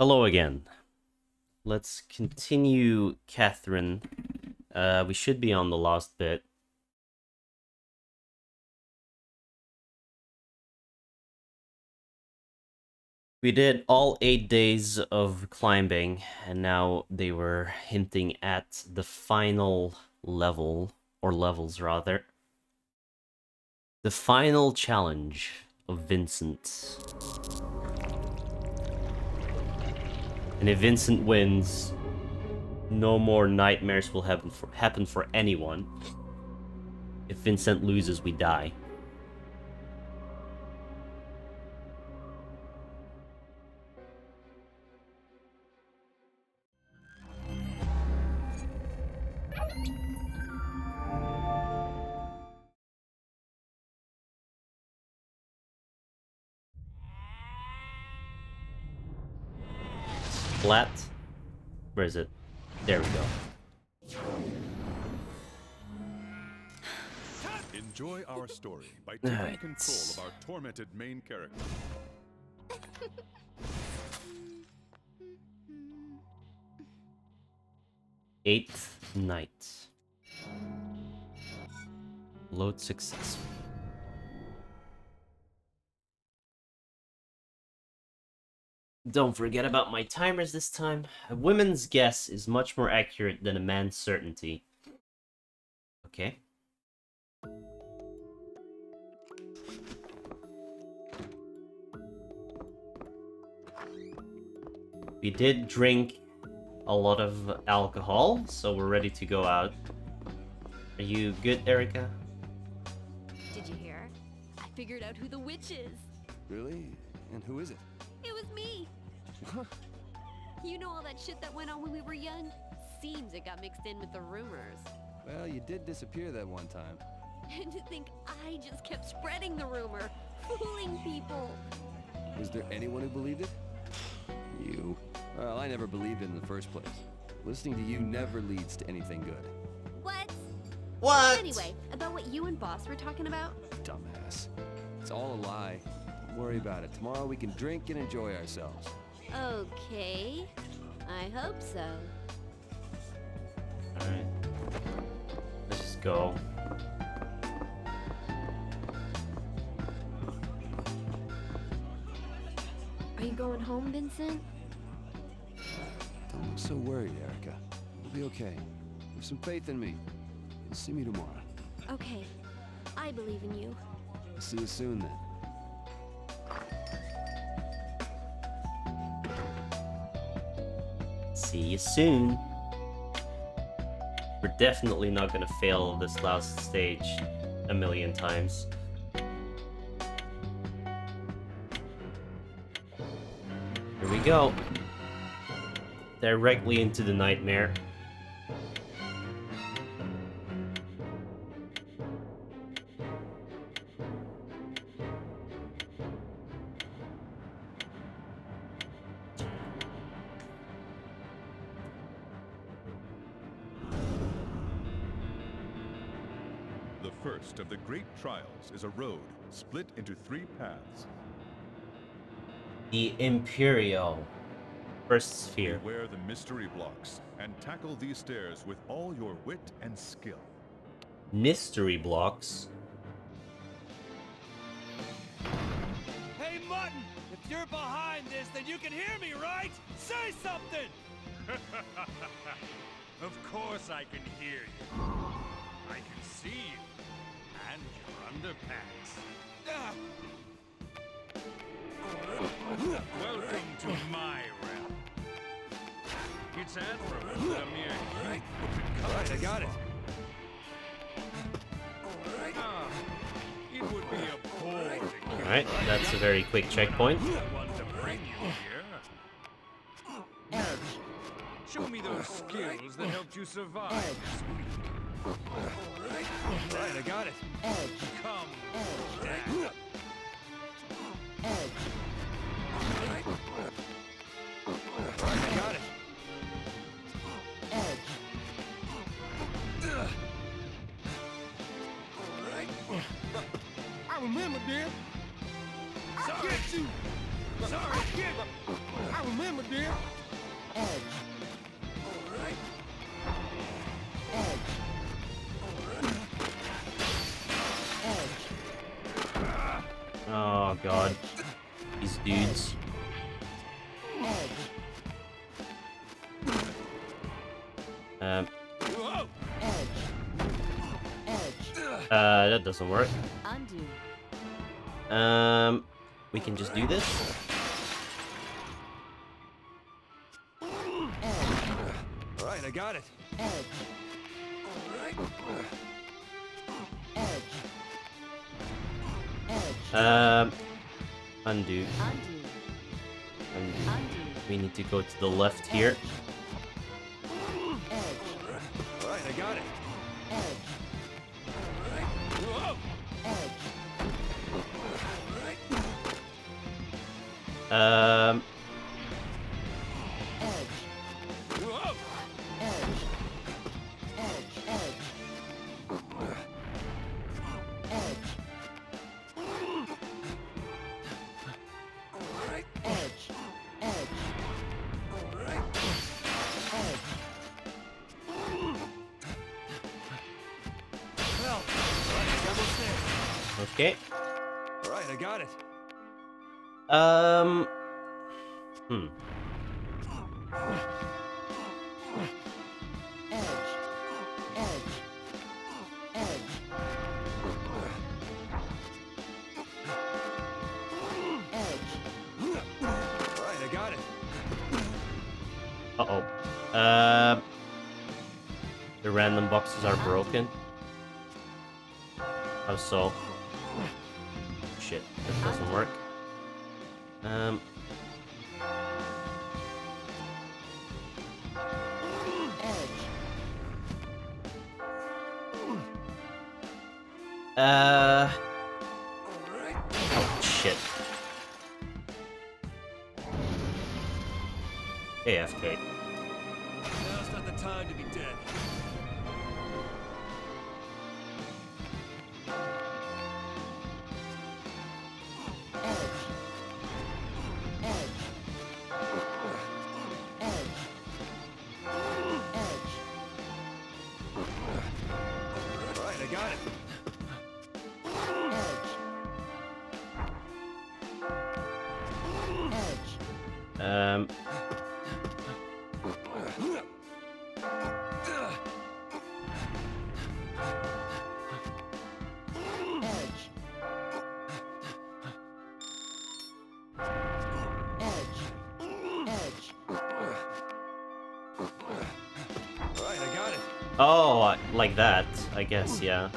Hello again. Let's continue Catherine. Uh, we should be on the last bit. We did all eight days of climbing, and now they were hinting at the final level, or levels rather. The final challenge of Vincent. And if Vincent wins, no more nightmares will happen for, happen for anyone. If Vincent loses, we die. Splat. Where is it? There we go. Enjoy our story by taking Alright. control of our tormented main character. Eighth night. Load successful. Don't forget about my timers this time. A woman's guess is much more accurate than a man's certainty. Okay. We did drink a lot of alcohol, so we're ready to go out. Are you good, Erica? Did you hear? I figured out who the witch is. Really? And who is it? It was me. You know all that shit that went on when we were young? Seems it got mixed in with the rumors. Well, you did disappear that one time. And to think I just kept spreading the rumor, fooling people. Was there anyone who believed it? You. Well, I never believed it in the first place. Listening to you never leads to anything good. What? What? Anyway, about what you and Boss were talking about? Dumbass. It's all a lie. Don't worry about it. Tomorrow we can drink and enjoy ourselves. Okay. I hope so. Alright. Let's just go. Are you going home, Vincent? Don't look so worried, Erica. We'll be okay. Have some faith in me. You'll see me tomorrow. Okay. I believe in you. I'll see you soon then. See you soon. We're definitely not gonna fail this last stage a million times. Here we go. Directly into the nightmare. Trials is a road split into three paths. The Empyrean. First sphere. Beware the mystery blocks and tackle these stairs with all your wit and skill. Mystery blocks. Hey, Mutton! If you're behind this, then you can hear me, right? Say something! of course I can hear you. I can see you. And your underpants. Ah. Welcome to my realm. It's admirable that a mere heap could Alright, I got it. Ah, it would be appalling. Alright, that's a very quick checkpoint. I want to bring you here. Show me those skills that helped you survive. Right, I got it. Edge. Come. Edge. Edge. I got it. Edge. I remember, dear. Sorry. I get you. Sorry. I, get I remember, dear. Edge. god. These dudes. Um. Uh, that doesn't work. Um, we can just do this. All right, I got it. Uh, Undo. Undo. Undo. We need to go to the left here. I guess, yeah.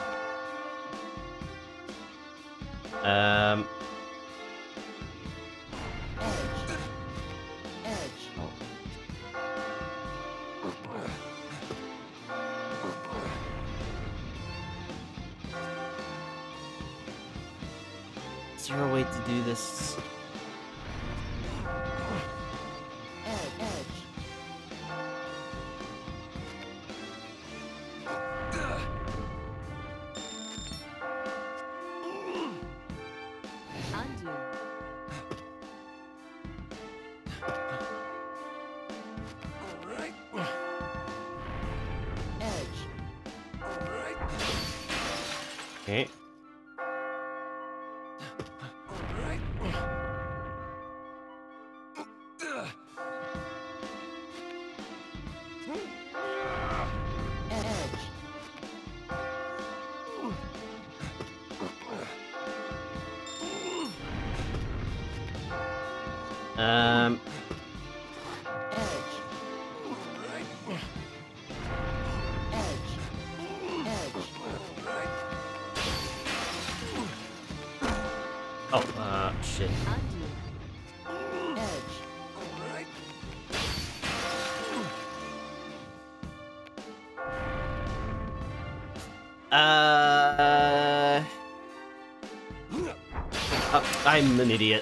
an idiot.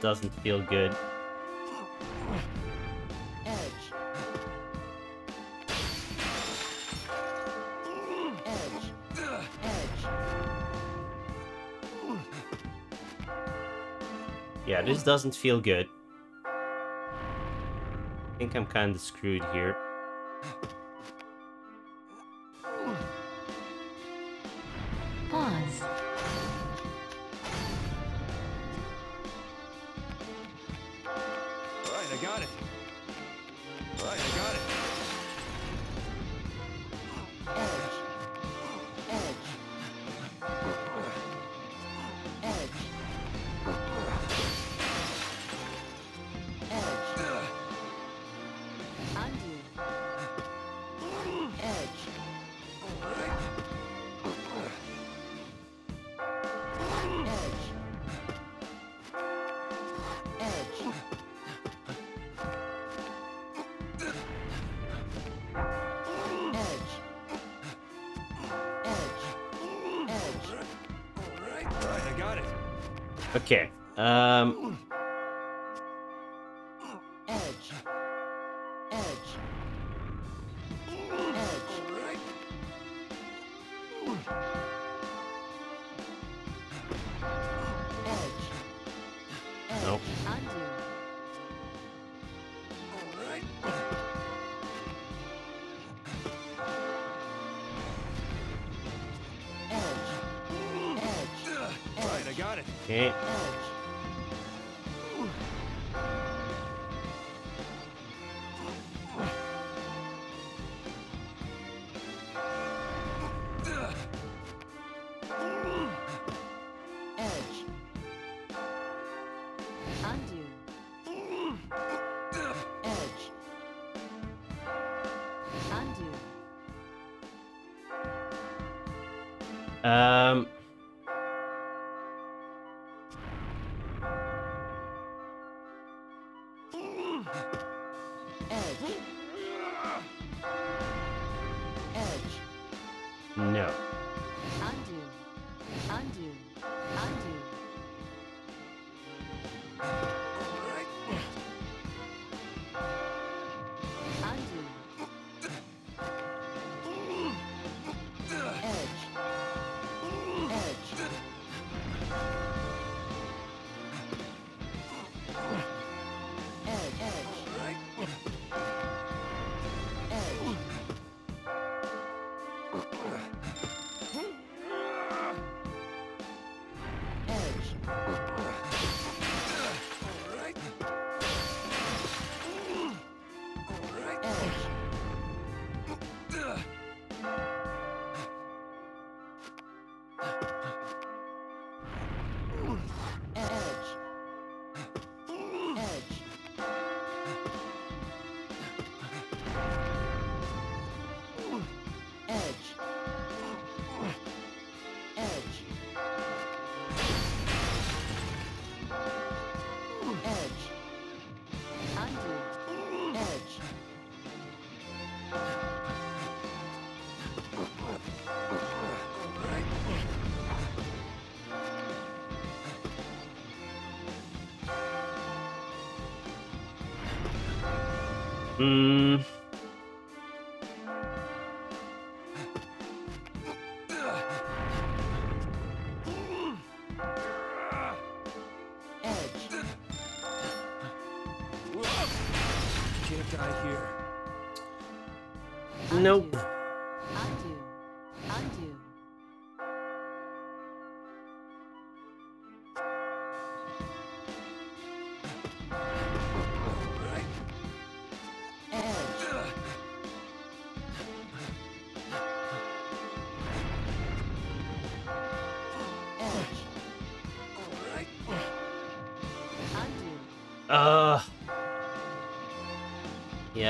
doesn't feel good. Yeah, this doesn't feel good. I think I'm kind of screwed here.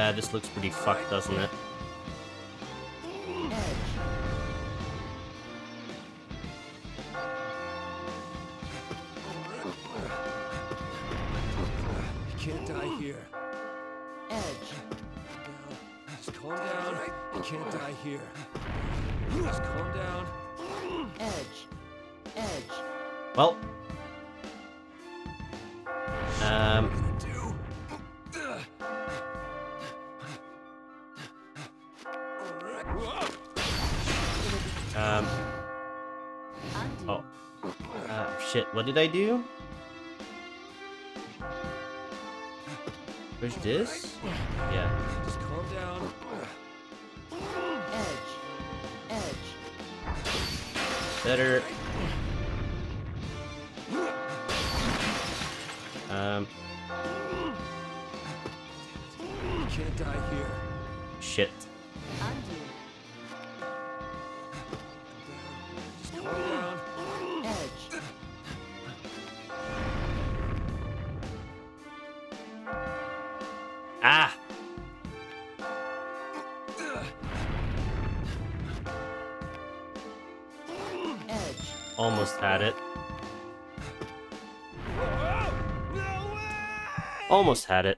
Yeah, this looks pretty fucked, doesn't it? almost had it.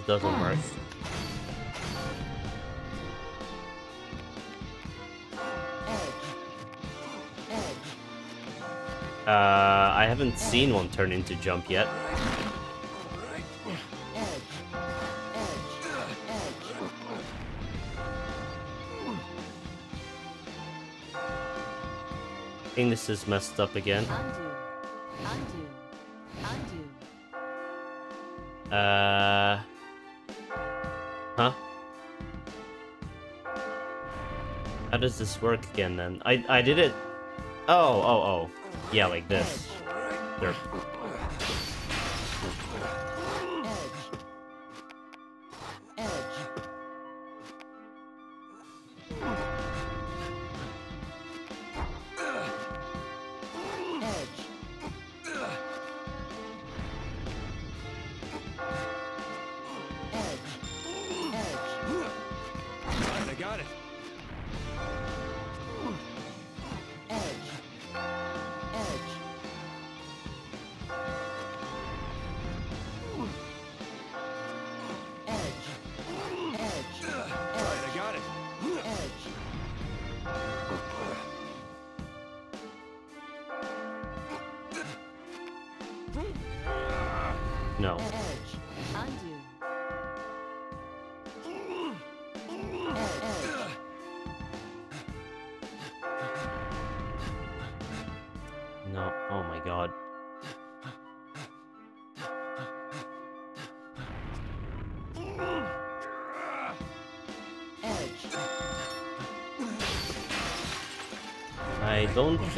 just doesn't work. Uh, I haven't seen one turn into jump yet. I think this is messed up again. does this work again then? I I did it. Oh oh oh, yeah, like this. Derp.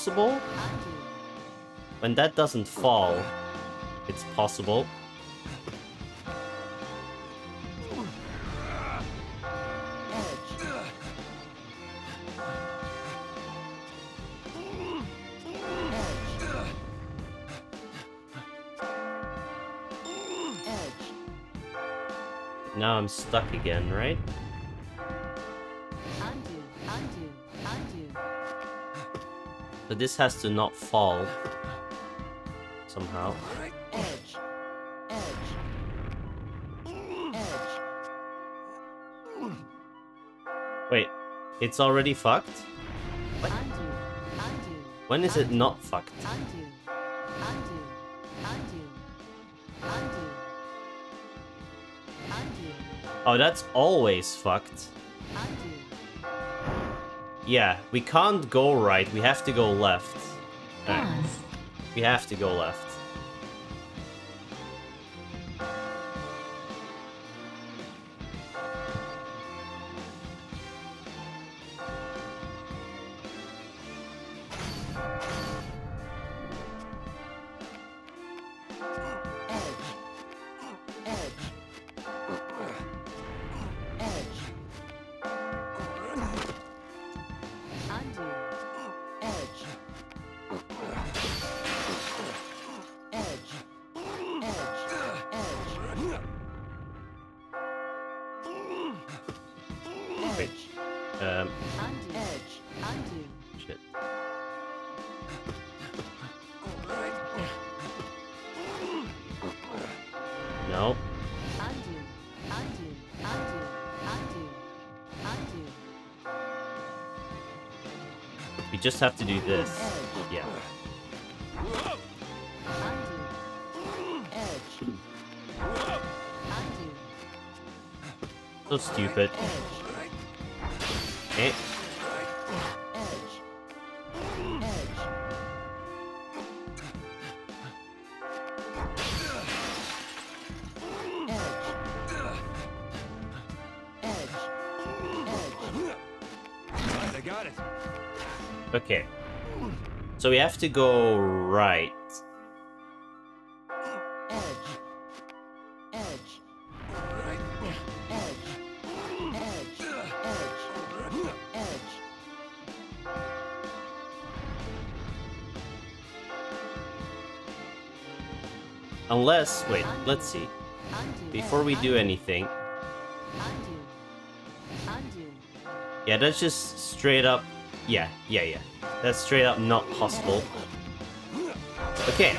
possible? When that doesn't fall, it's possible. Now I'm stuck again, right? So this has to not fall. Somehow. Edge. Edge. Edge. Wait, it's already fucked? Undo. Undo. When is it not fucked? Undo. Undo. Undo. Undo. Undo. Oh, that's always fucked. Yeah, we can't go right, we have to go left. Pause. we have to go left. Just have to do this. Yeah. So stupid. So we have to go right. Unless, wait, let's see. Before we do anything, yeah, that's just straight up. Yeah, yeah, yeah. That's straight up not possible. Okay.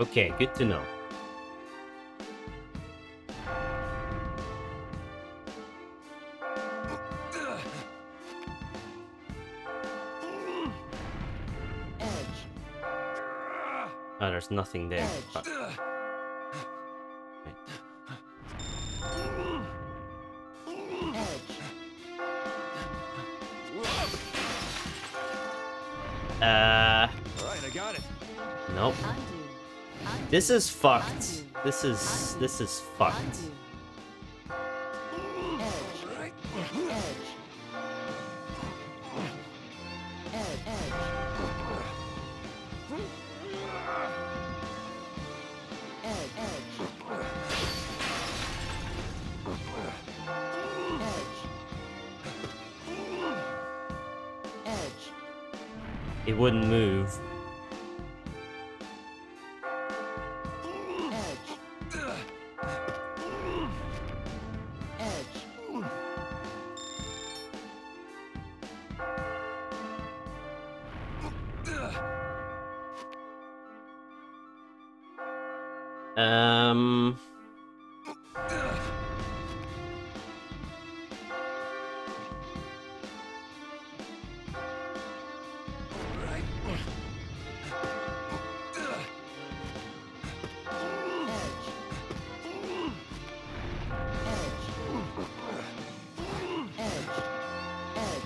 Okay, good to know. There's nothing there. Fuck. Uh, All right, I got it. nope. This is fucked. This is this is fucked. Um.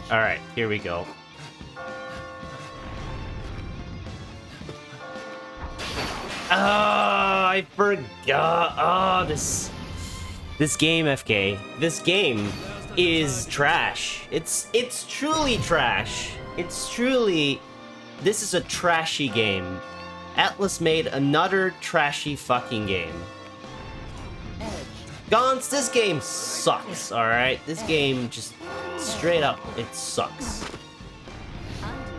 All right, here we go. Forgot. Oh, this this game, FK. This game is trash. It's it's truly trash. It's truly this is a trashy game. Atlus made another trashy fucking game. Gons, this game sucks, alright? This game just straight up, it sucks.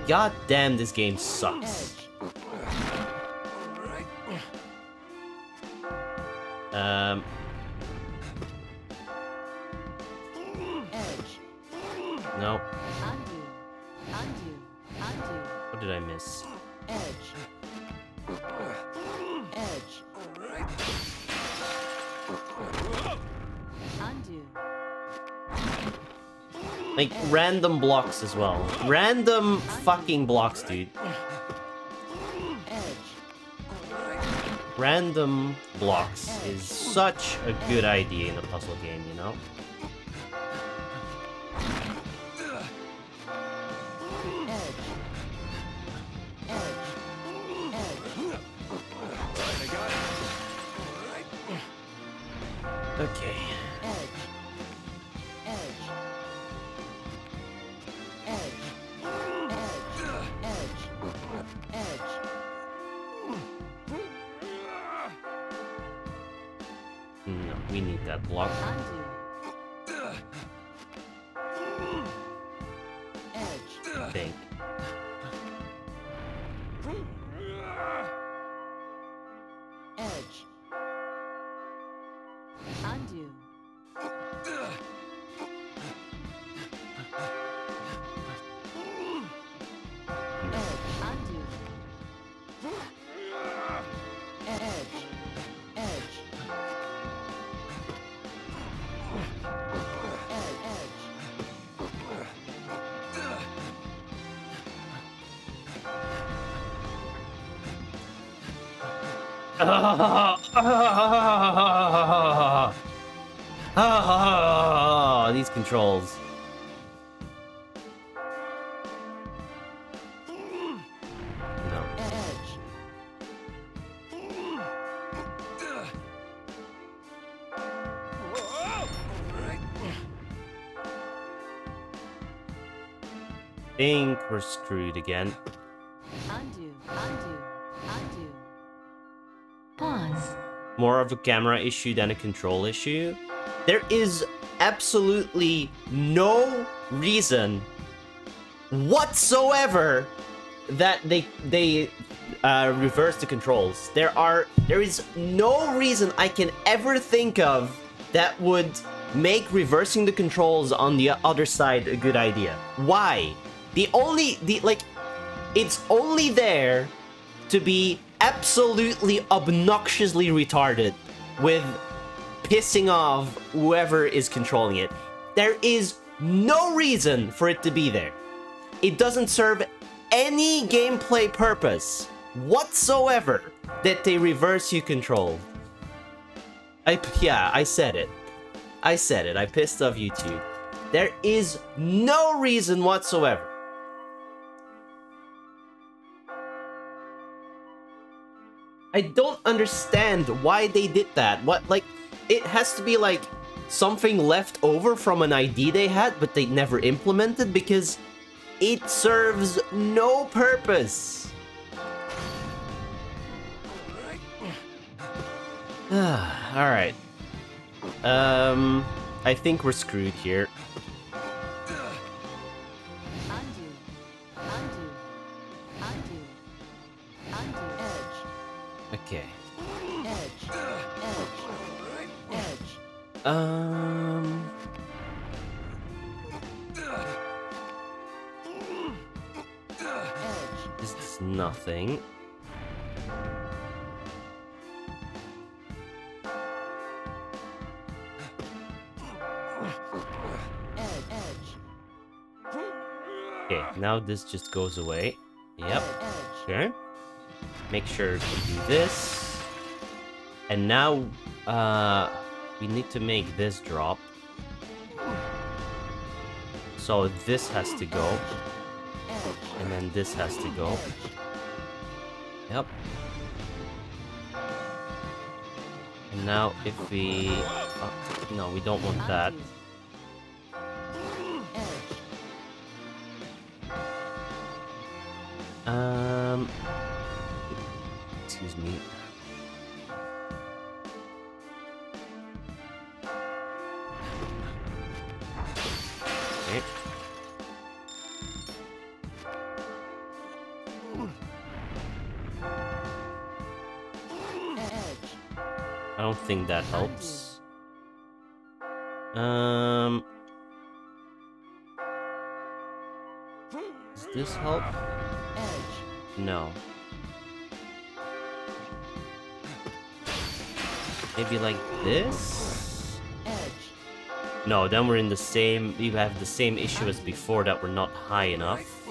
God damn, this game sucks. Um, Edge. no. Undo. Undo. Undo. What did I miss? Edge. Edge. Undo. Like, random blocks as well. Random fucking blocks, dude. Random blocks is such a good idea in a puzzle game, you know? Ah, these controls. No. Think we're screwed again. Of a camera issue than a control issue. There is absolutely no reason whatsoever that they they uh, reverse the controls. There are there is no reason I can ever think of that would make reversing the controls on the other side a good idea. Why? The only the like it's only there to be absolutely obnoxiously retarded with pissing off whoever is controlling it. There is no reason for it to be there. It doesn't serve any gameplay purpose whatsoever that they reverse you control. I yeah, I said it. I said it. I pissed off YouTube. There is no reason whatsoever. I don't understand why they did that. What, like, it has to be like something left over from an ID they had, but they never implemented because it serves no purpose. Alright. Um, I think we're screwed here. Okay. Edge. Edge. Edge. Um. This is nothing. Okay, now this just goes away. Yep. Okay. Make sure to do this. And now, uh, we need to make this drop. So this has to go, and then this has to go. Yep. And now if we... uh, no, we don't want that. Um... Excuse me. Okay. I don't think that helps. Um... Does this help? No. Maybe like this? Edge. No, then we're in the same... We have the same issue as before that we're not high enough.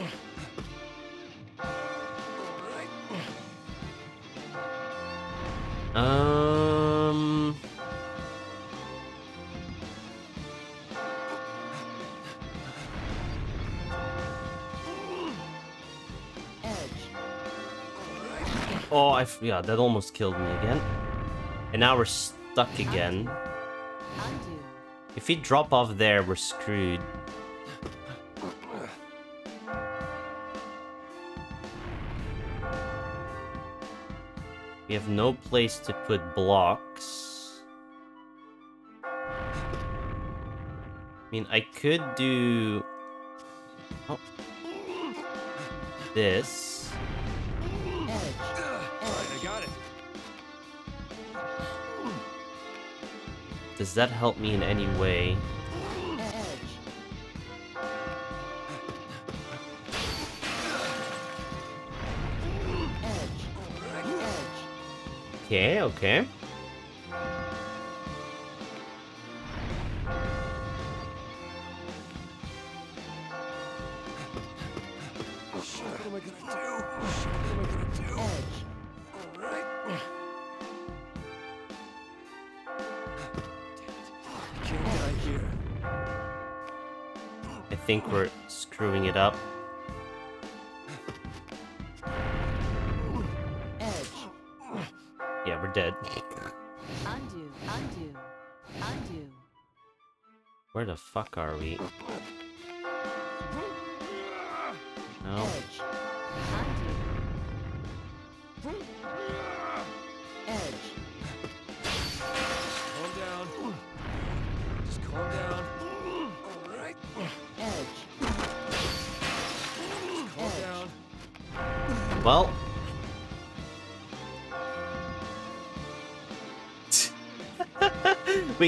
Um... Edge. Oh, I... f- Yeah, that almost killed me again. And now we're stuck again. If we drop off there, we're screwed. We have no place to put blocks. I mean, I could do... Oh. This. Does that help me in any way? Okay, okay.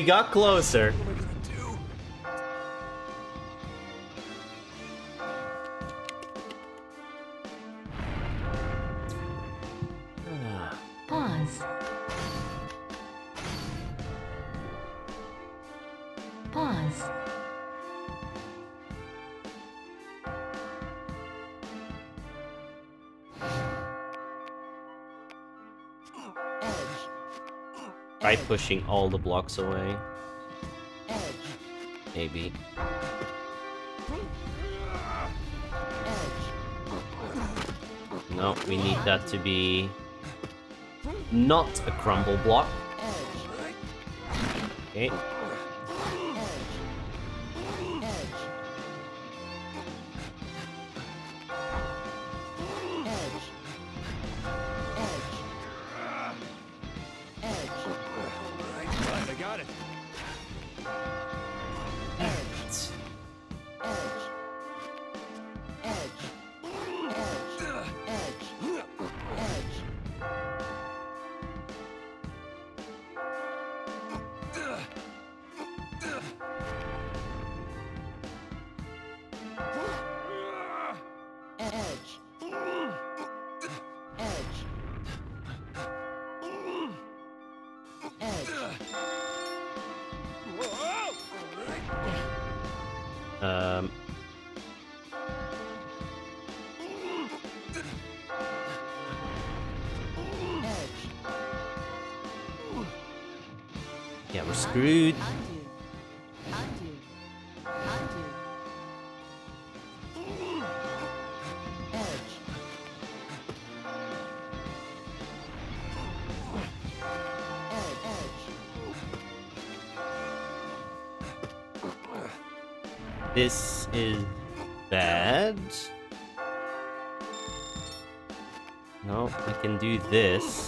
Got closer. Pushing all the blocks away. Maybe. No, we need that to be not a crumble block. Okay. Um. Yeah, we're screwed. This.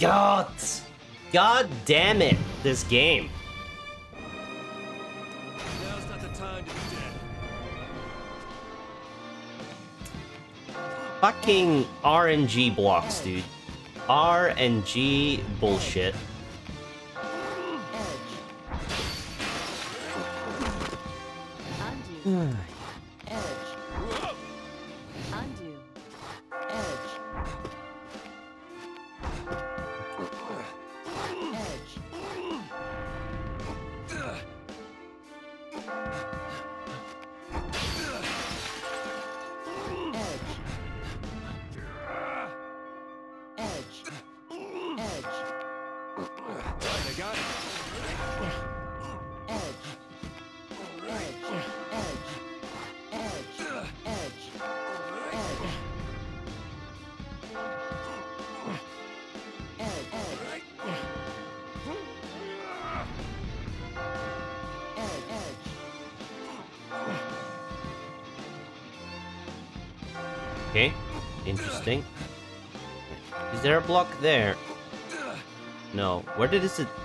God! God damn it, this game. Fucking RNG blocks, dude. RNG bullshit.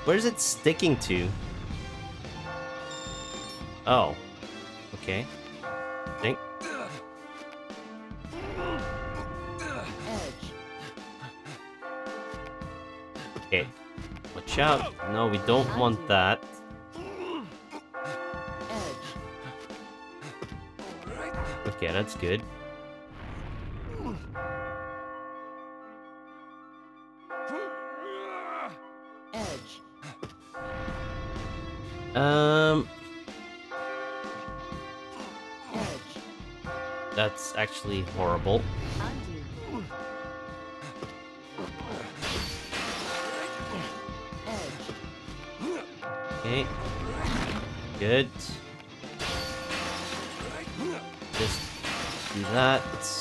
Did is it? Where is it sticking to? Oh. Okay. Think. Okay. Watch out. No, we don't want that. Okay, that's good. Actually horrible. Okay. Good. Just do that.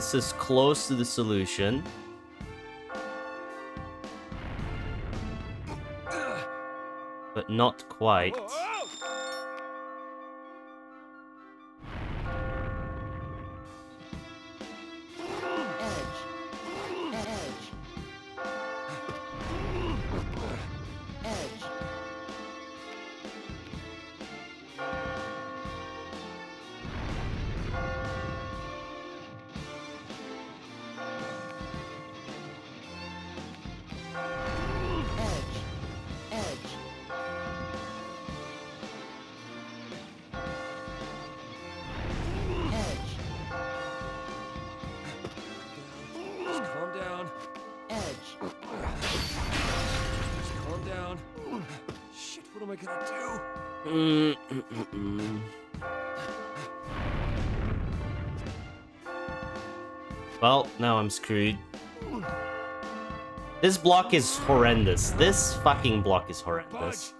This is close to the solution. But not quite. This block is horrendous. This fucking block is horrendous.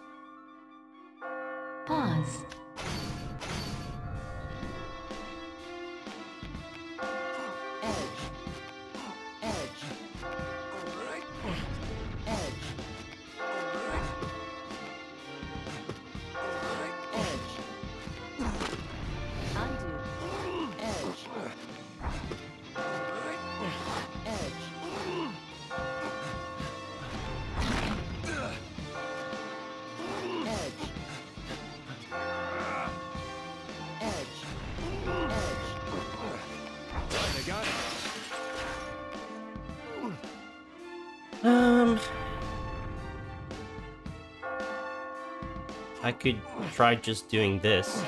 I could try just doing this.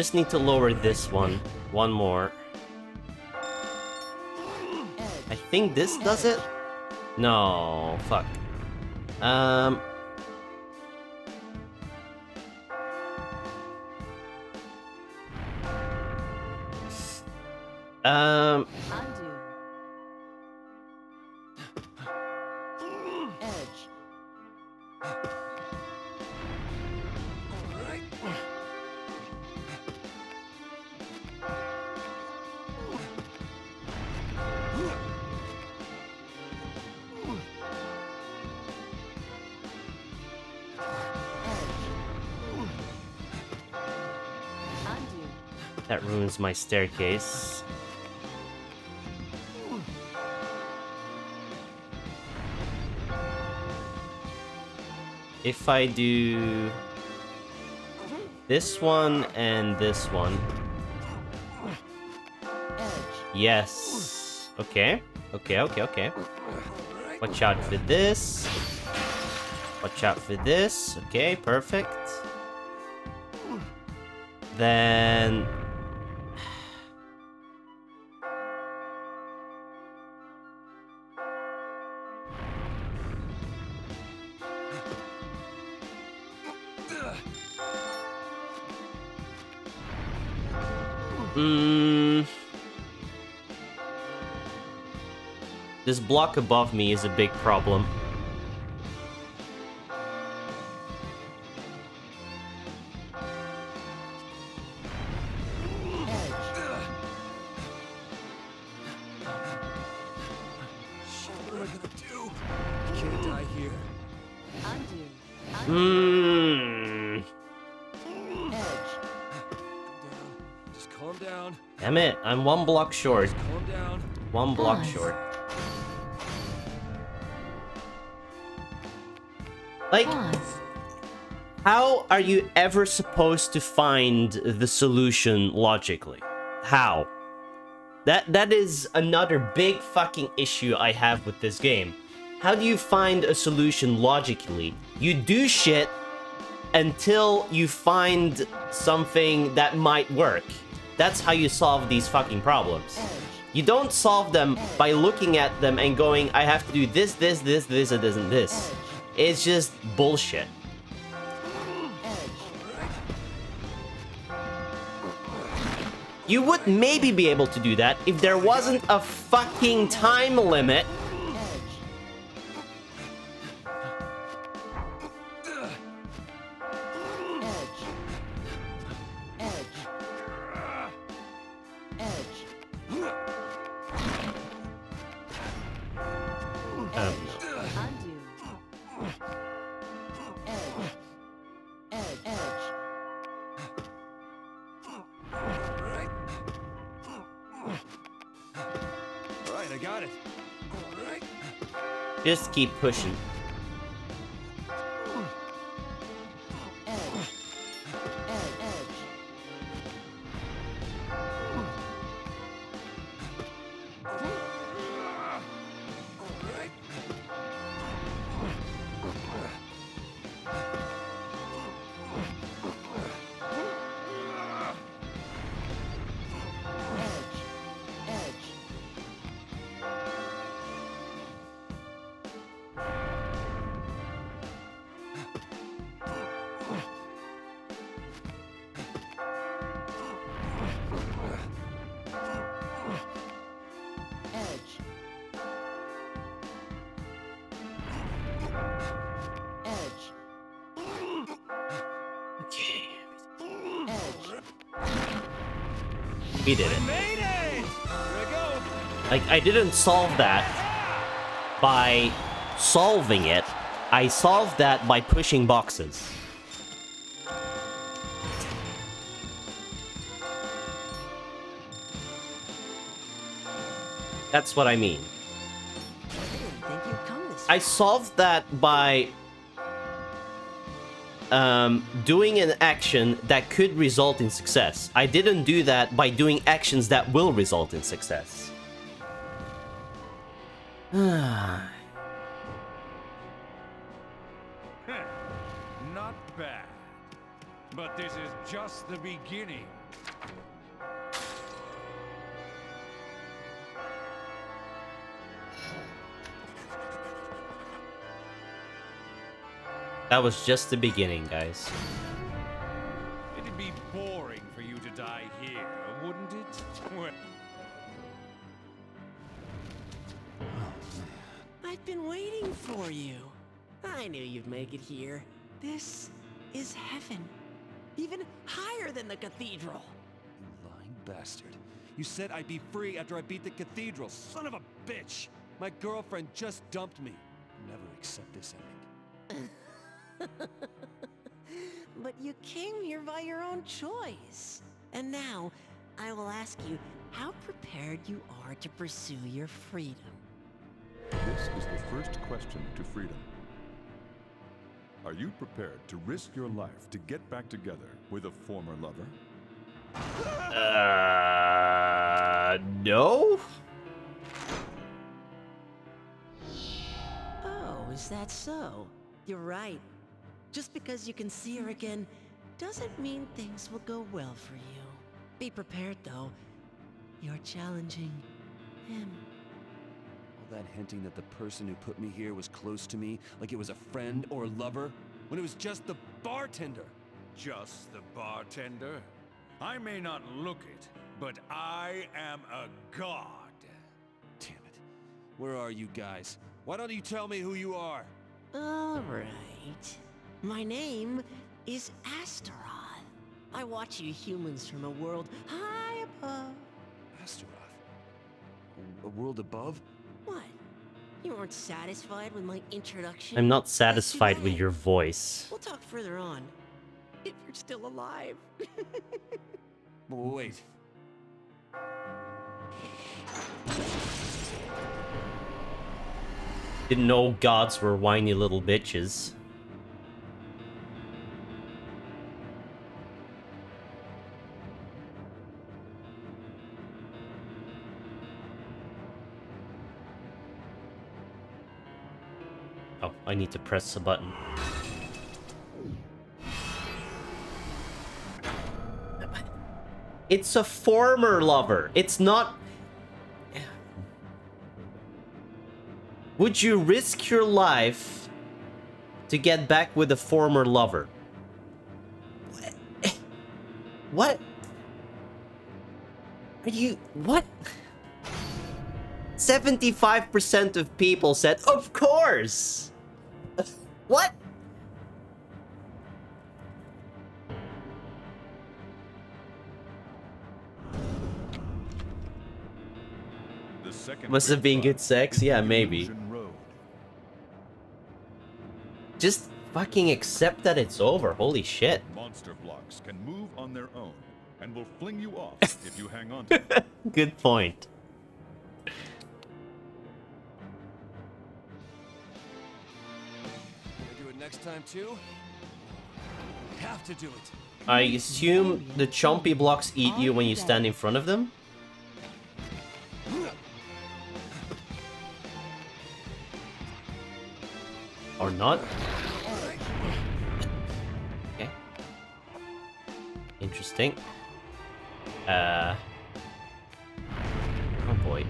Just need to lower this one. One more. I think this does it? No, fuck. Um... my staircase. If I do this one and this one, yes. Okay, okay, okay, okay. Watch out for this. Watch out for this. Okay, perfect. Then This block above me is a big problem. Hmm. Damn it, I'm one block short. One block short. Like, how are you ever supposed to find the solution logically? How? That that is another big fucking issue I have with this game. How do you find a solution logically? You do shit until you find something that might work. That's how you solve these fucking problems. You don't solve them by looking at them and going, I have to do this, this, this, this, and this, and this. It's just bullshit. You would maybe be able to do that if there wasn't a fucking time limit. Just keep pushing. We did it. Made it! Here I. Like, I didn't solve that by solving it. I solved that by pushing boxes. That's what I mean. I didn't think you'd come this I solved that by um, doing an action that could result in success. I didn't do that by doing actions that will result in success. that was just the beginning, guys. It'd be boring for you to die here, wouldn't it? Well, I've been waiting for you. I knew you'd make it here. This is heaven. Even higher than the cathedral. You lying bastard. You said I'd be free after I beat the cathedral. Son of a bitch! My girlfriend just dumped me. Never accept this ending. But you came here by your own choice. And now, I will ask you how prepared you are to pursue your freedom. This is the first question to freedom. Are you prepared to risk your life to get back together with a former lover? Uh, no? Oh, is that so? You're right. Just because you can see her again doesn't mean things will go well for you. Be prepared, though. You're challenging him. All that hinting that the person who put me here was close to me, like it was a friend or a lover, when it was just the bartender. just the bartender? I may not look it, but I am a god. Damn it. Where are you guys? Why don't you tell me who you are? All right. My name is Astaroth. I watch you humans from a world high above. Astaroth. A, a world above? What? You weren't satisfied with my introduction? I'm not satisfied with your voice. We'll talk further on. If you're still alive. W- Wait. Didn't know gods were whiny little bitches. I need to press a button. It's a former lover. It's not Would you risk your life to get back with a former lover? What? Are you what? 75% of people said, "Of course." What? The second Must have been good sex? Yeah, maybe. Just fucking accept that it's over. Holy shit. Monster blocks can move on their own and will fling you off if you hang on. Good point. Next time too? Have to do it. I assume the chompy blocks eat you when you stand in front of them? Or not? Okay. Interesting. Uh. Oh boy.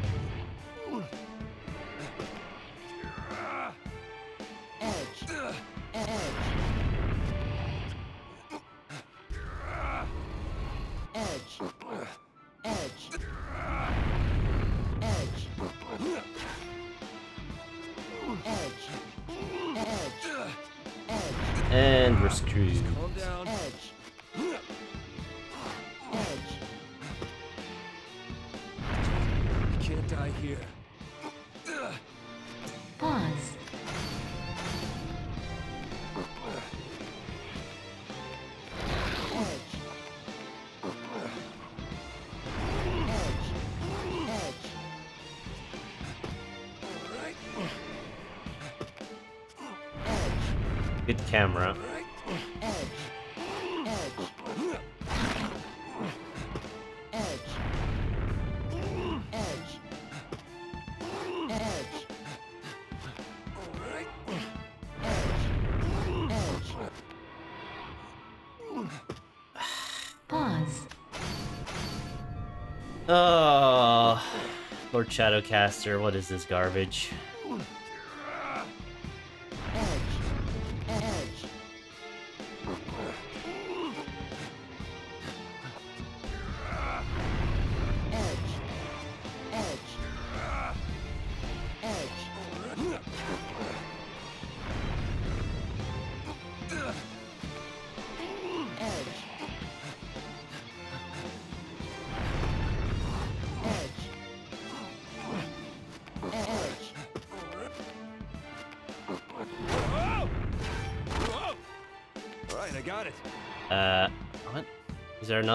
Shadowcaster, what is this garbage?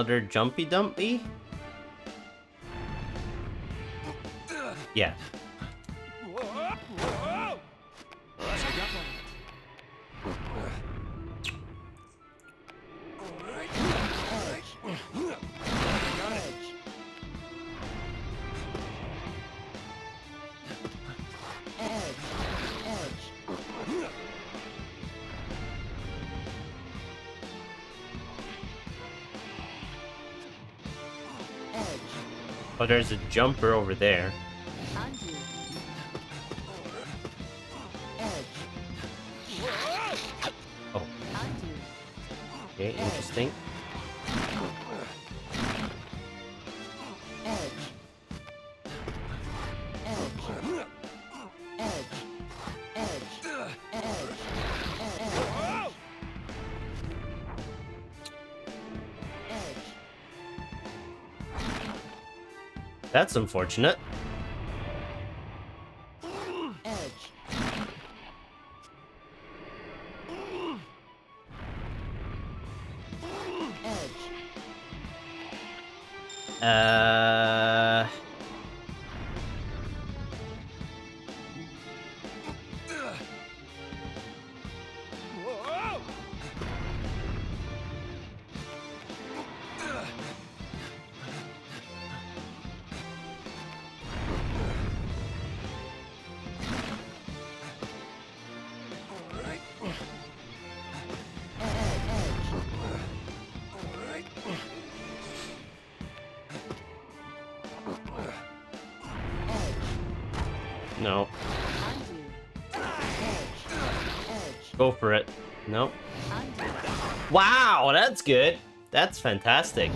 Another jumpy dumpy? Oh, there's a jumper over there. That's unfortunate. Good. That's fantastic.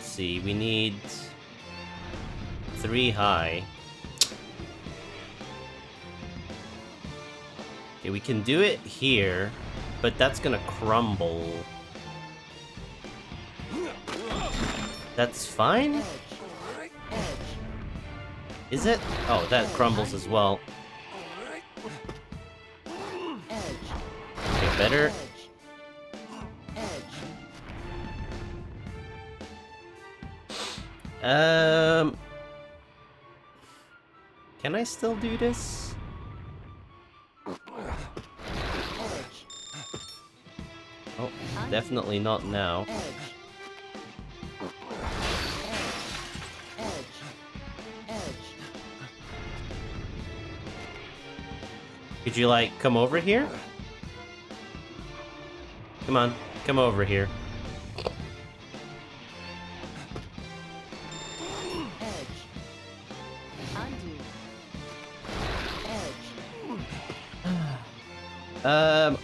Let's see. We need three high. Okay, we can do it here, but that's gonna crumble. That's fine? Is it? Oh, that crumbles as well. Okay, better. Um... Can I still do this? Oh, definitely not now. Could you, like, come over here? Come on, come over here.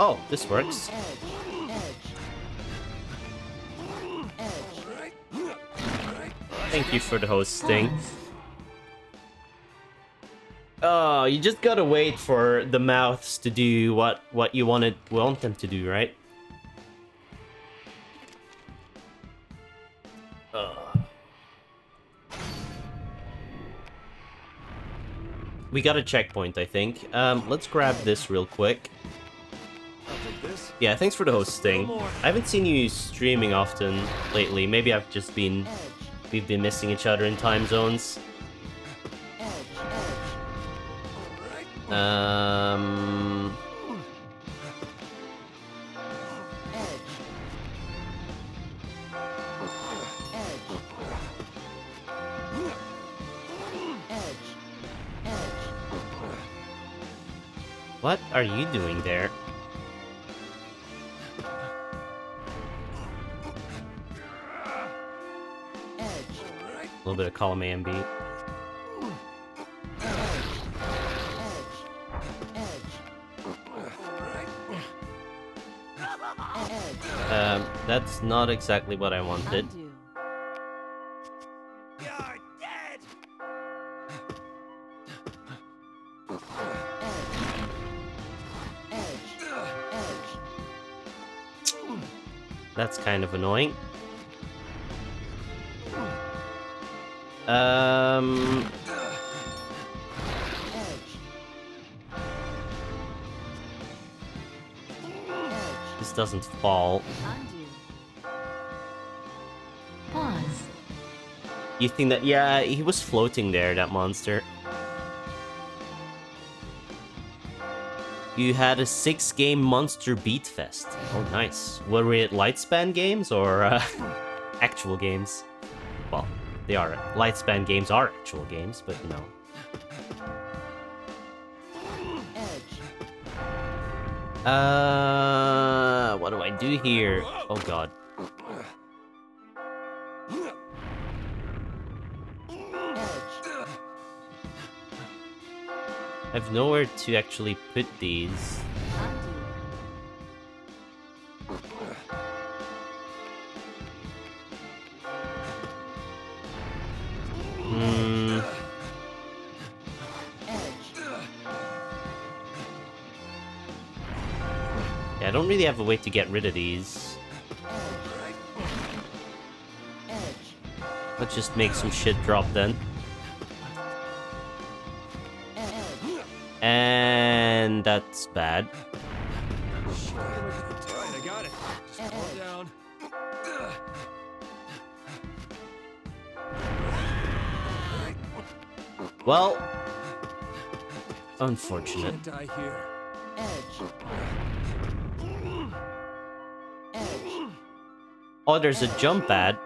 Oh, this works. Thank you for the hosting. Oh, you just gotta wait for the mouths to do what what you wanted want them to do, right? Ugh. We got a checkpoint, I think. Um, let's grab this real quick. Yeah, thanks for the hosting. I haven't seen you streaming often lately. Maybe I've just been... We've been missing each other in time zones. Um, what are you doing there? A little bit of column A and B. Um, that's not exactly what I wanted. That's kind of annoying. Um, this doesn't fall. Pause. You think that? Yeah, he was floating there, that monster. You had a six-game monster beat fest. Oh, nice. Were we at Lightspan games or uh, actual games? They are. Lightspan games are actual games, but you know. Edge. Uh, what do I do here? Oh god. Edge. I have nowhere to actually put these. Really have a way to get rid of these. Let's just make some shit drop then. And that's bad. Well, unfortunate. Oh, there's a jump pad.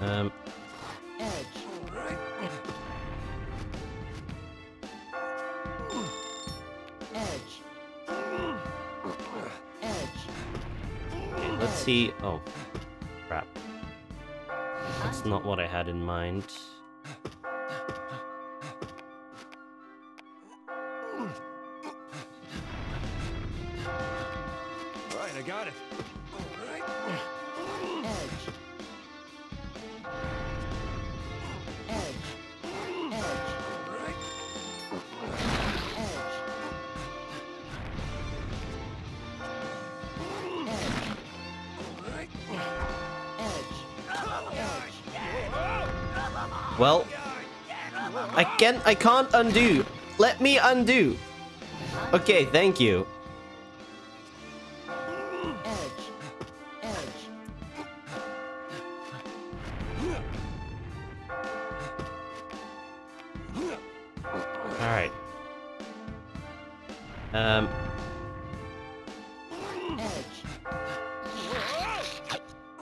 Um, let's see. Oh, crap. That's not what I had in mind. I can't, undo. Let me undo. Okay, thank you. Alright. Um,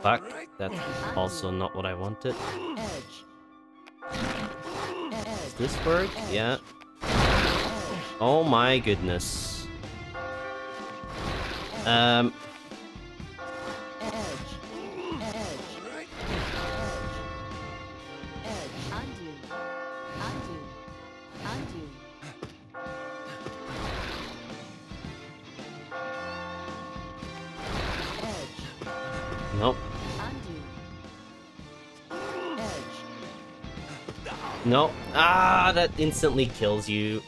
fuck. That's also not what I wanted. This work? Yeah. Oh my goodness. Um, Edge. Edge. Edge. Undo. Undo. Undo. Edge. nope. Undo. That instantly kills you.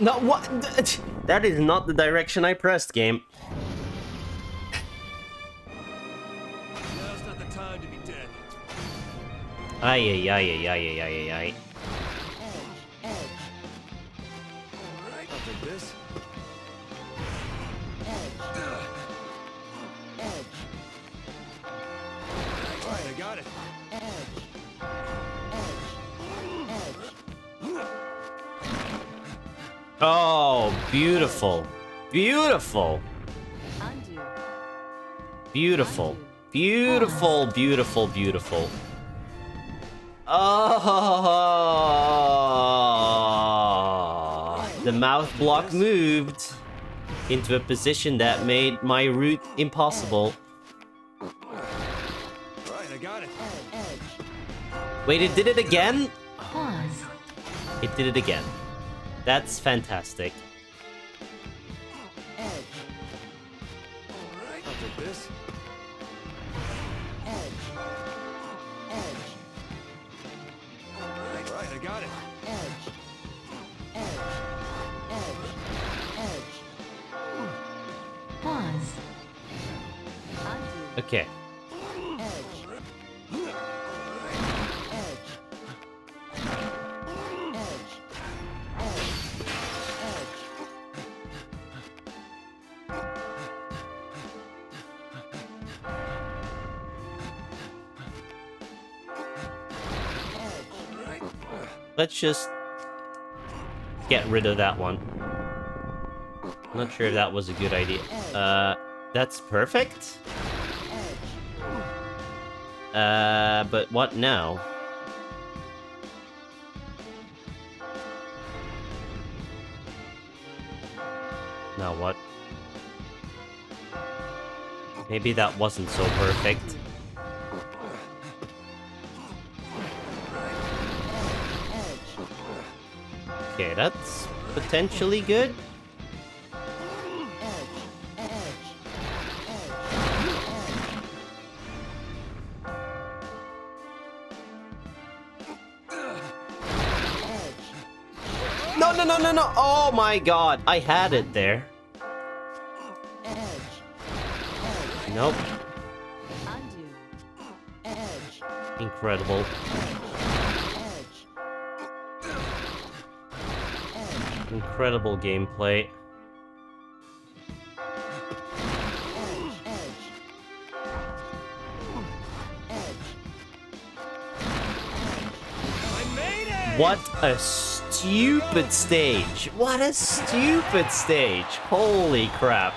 No, what? That is not the direction I pressed, game. Now's not the time to be dead. Ay, ay, ay, ay, ay, ay, ay, ay. Beautiful. Beautiful. Beautiful. Beautiful, beautiful, beautiful. Oh, the mouth block moved into a position that made my route impossible. All right, I got it. Wait, it did it again? Pause. It did it again. That's fantastic. Just get rid of that one. I'm not sure if that was a good idea. Uh, that's perfect. Uh, but what now? Now what? Maybe that wasn't so perfect. Okay, that's potentially good. No, no, no, no, no! Oh my god, I had it there. Nope. Incredible. Incredible gameplay. What a stupid stage. What a stupid stage. Holy crap.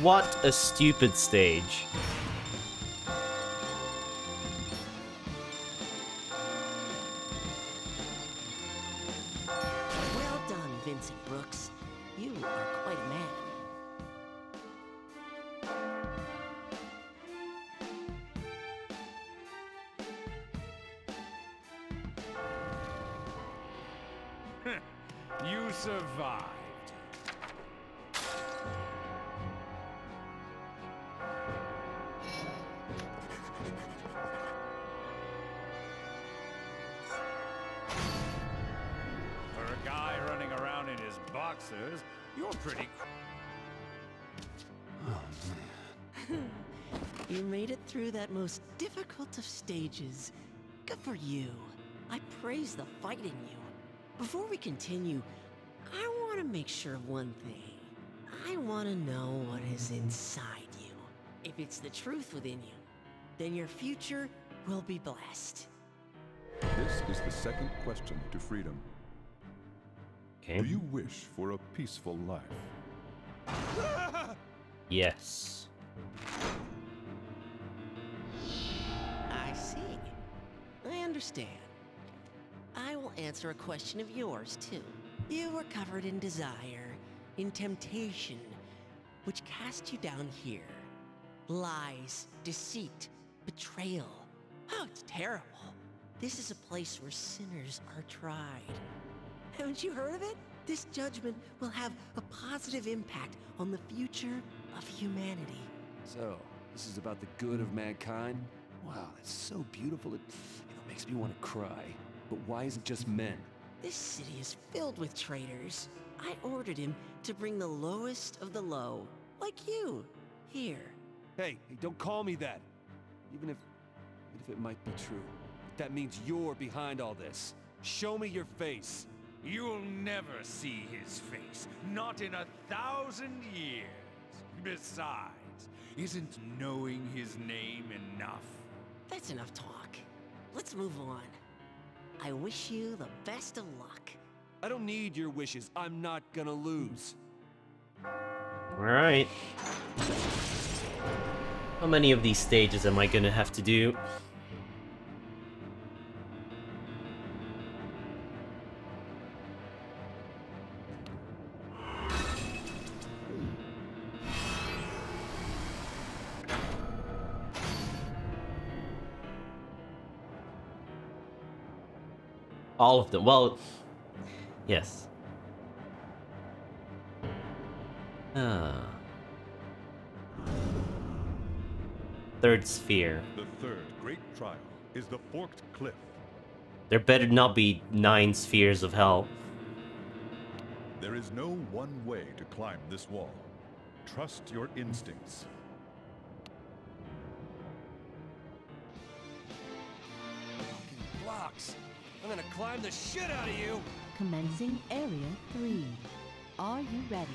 What a stupid stage. Stages. Good for you. I praise the fight in you. Before we continue, I want to make sure of one thing. I want to know what is inside you. If it's the truth within you, then your future will be blessed. This is the second question to freedom. Okay. Do you wish for a peaceful life? Yes. Understand. I will answer a question of yours, too. You were covered in desire, in temptation, which cast you down here. Lies, deceit, betrayal. Oh, it's terrible. This is a place where sinners are tried. Haven't you heard of it? This judgment will have a positive impact on the future of humanity. So, this is about the good of mankind? Wow, that's so beautiful. It makes me want to cry. But why is it just men? This city is filled with traitors. I ordered him to bring the lowest of the low, like you, here. Hey, hey, don't call me that. Even if, even if it might be true. That means you're behind all this. Show me your face. You'll never see his face, not in a thousand years. Besides, isn't knowing his name enough? That's enough talk. Let's move on. I wish you the best of luck. I don't need your wishes. I'm not gonna lose. Alright. How many of these stages am I gonna have to do? All of them. Well, yes. Ah. Third sphere. The third great trial is the Forked Cliff. There better not be nine spheres of hell. There is no one way to climb this wall. Trust your instincts. Blocks. I'm gonna climb the shit out of you. Commencing Area 3. Are you ready?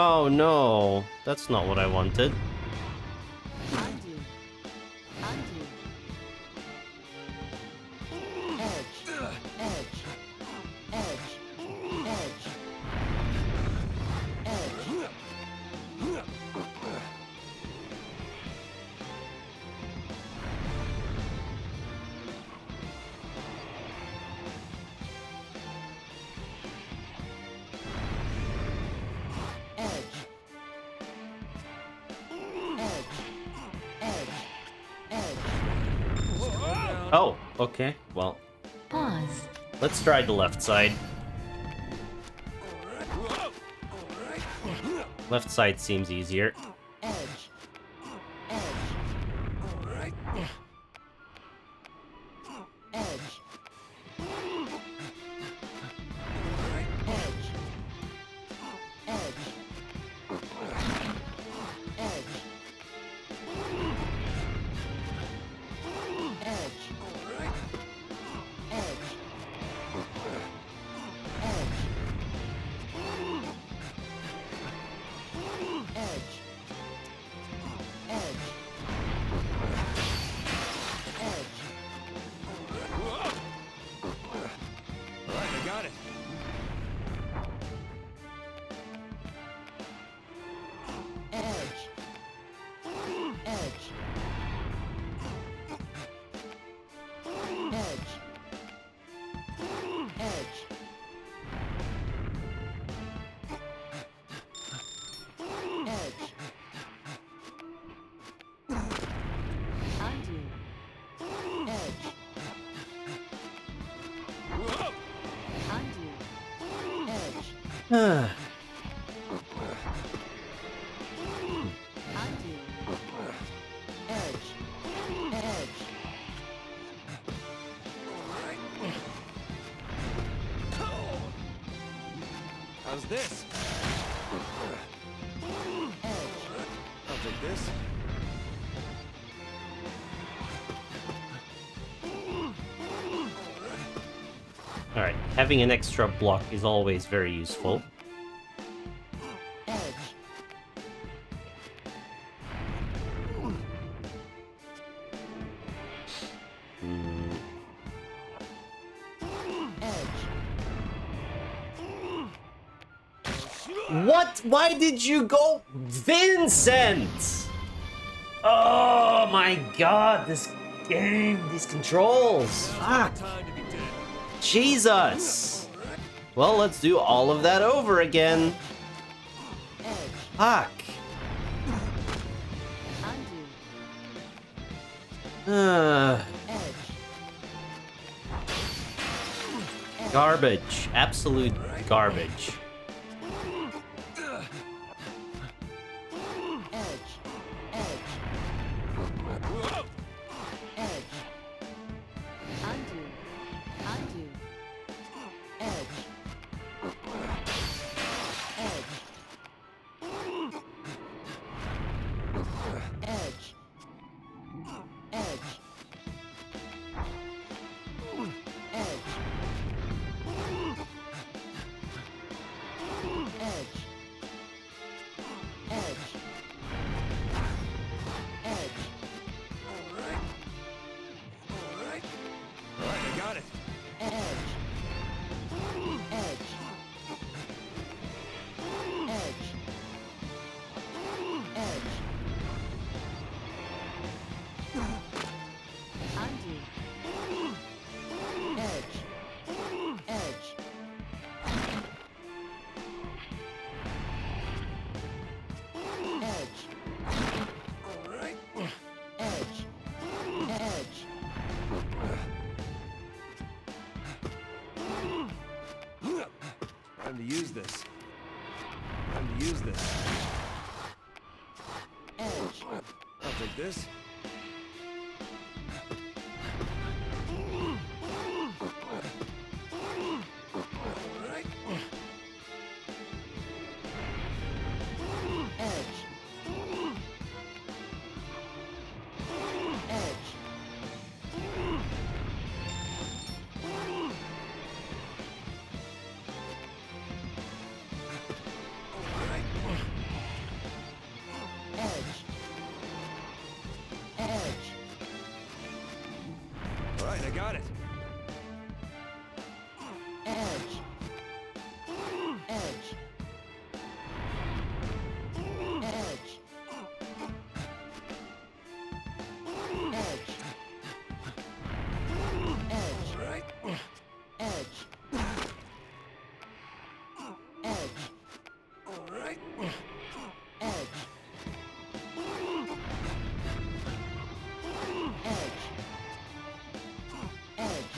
Oh no, that's not what I wanted. Oh, okay. Well, Pause. let's try the left side. Left side seems easier. having an extra block is always very useful. What? Why did you go? Vincent! Oh my god, this game, these controls. Fuck. Jesus! Well, let's do all of that over again. Fuck. Garbage. Absolute garbage.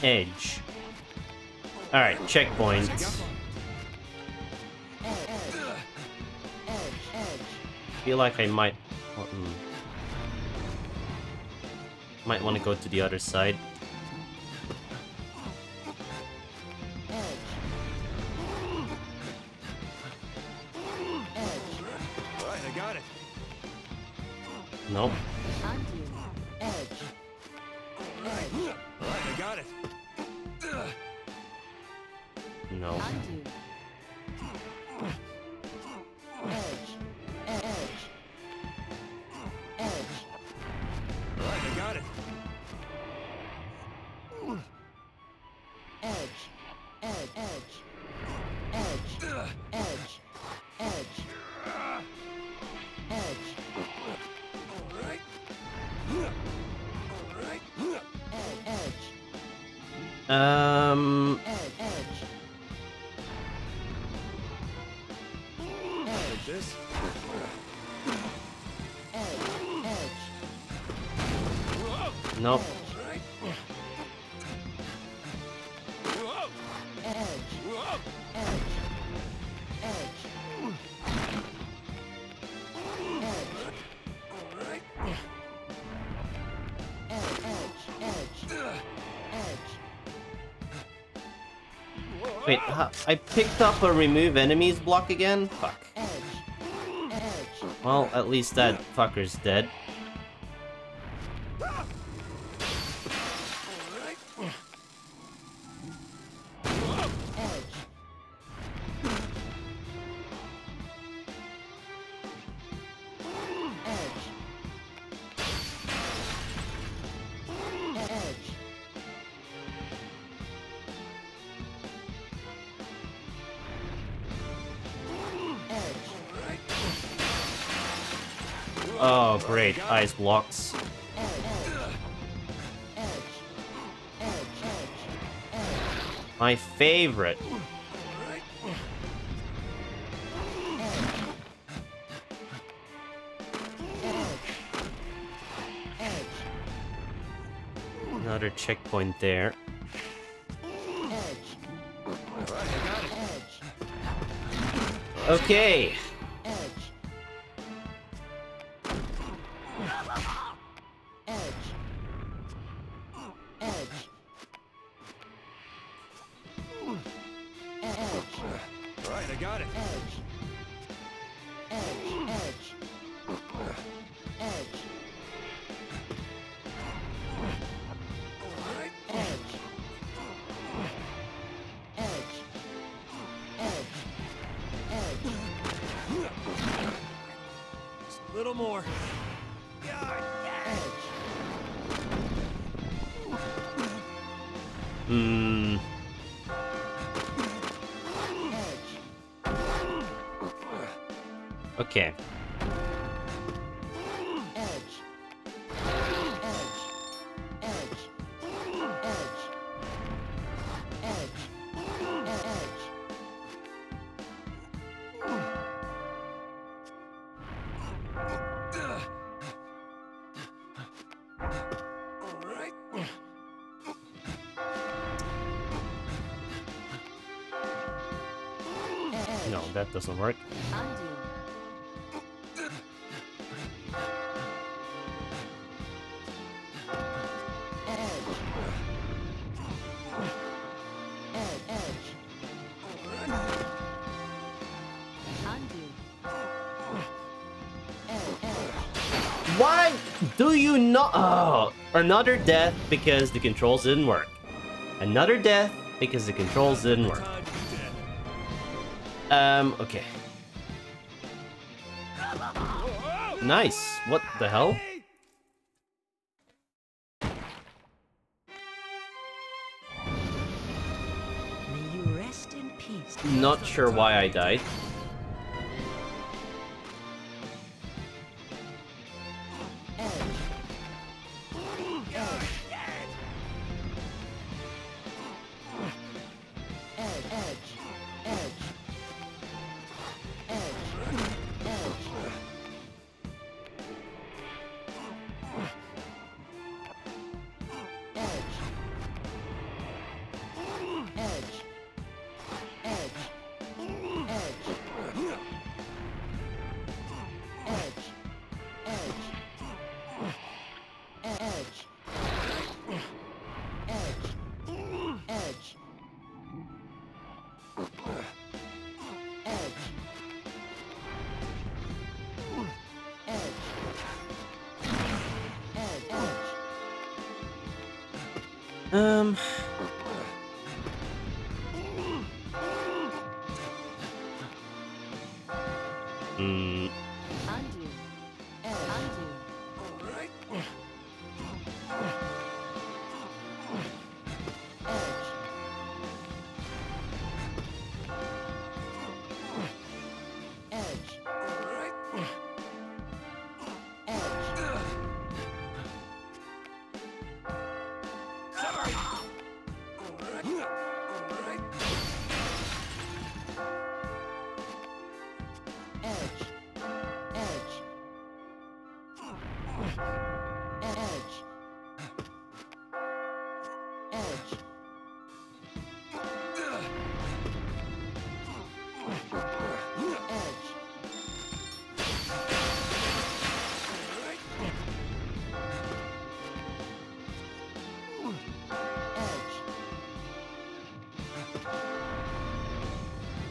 edge. Alright, checkpoints. feel like I might... Mm, might want to go to the other side. I picked up a remove enemies block again? Fuck. Well, at least that fucker's dead. size blocks. My favorite. Another checkpoint there. Okay. Work. Edge. Undo. Edge. Why do you not? Oh, another death because the controls didn't work. Another death because the controls didn't work. Um, okay. Nice. What the hell? May you rest in peace. Not sure why I died.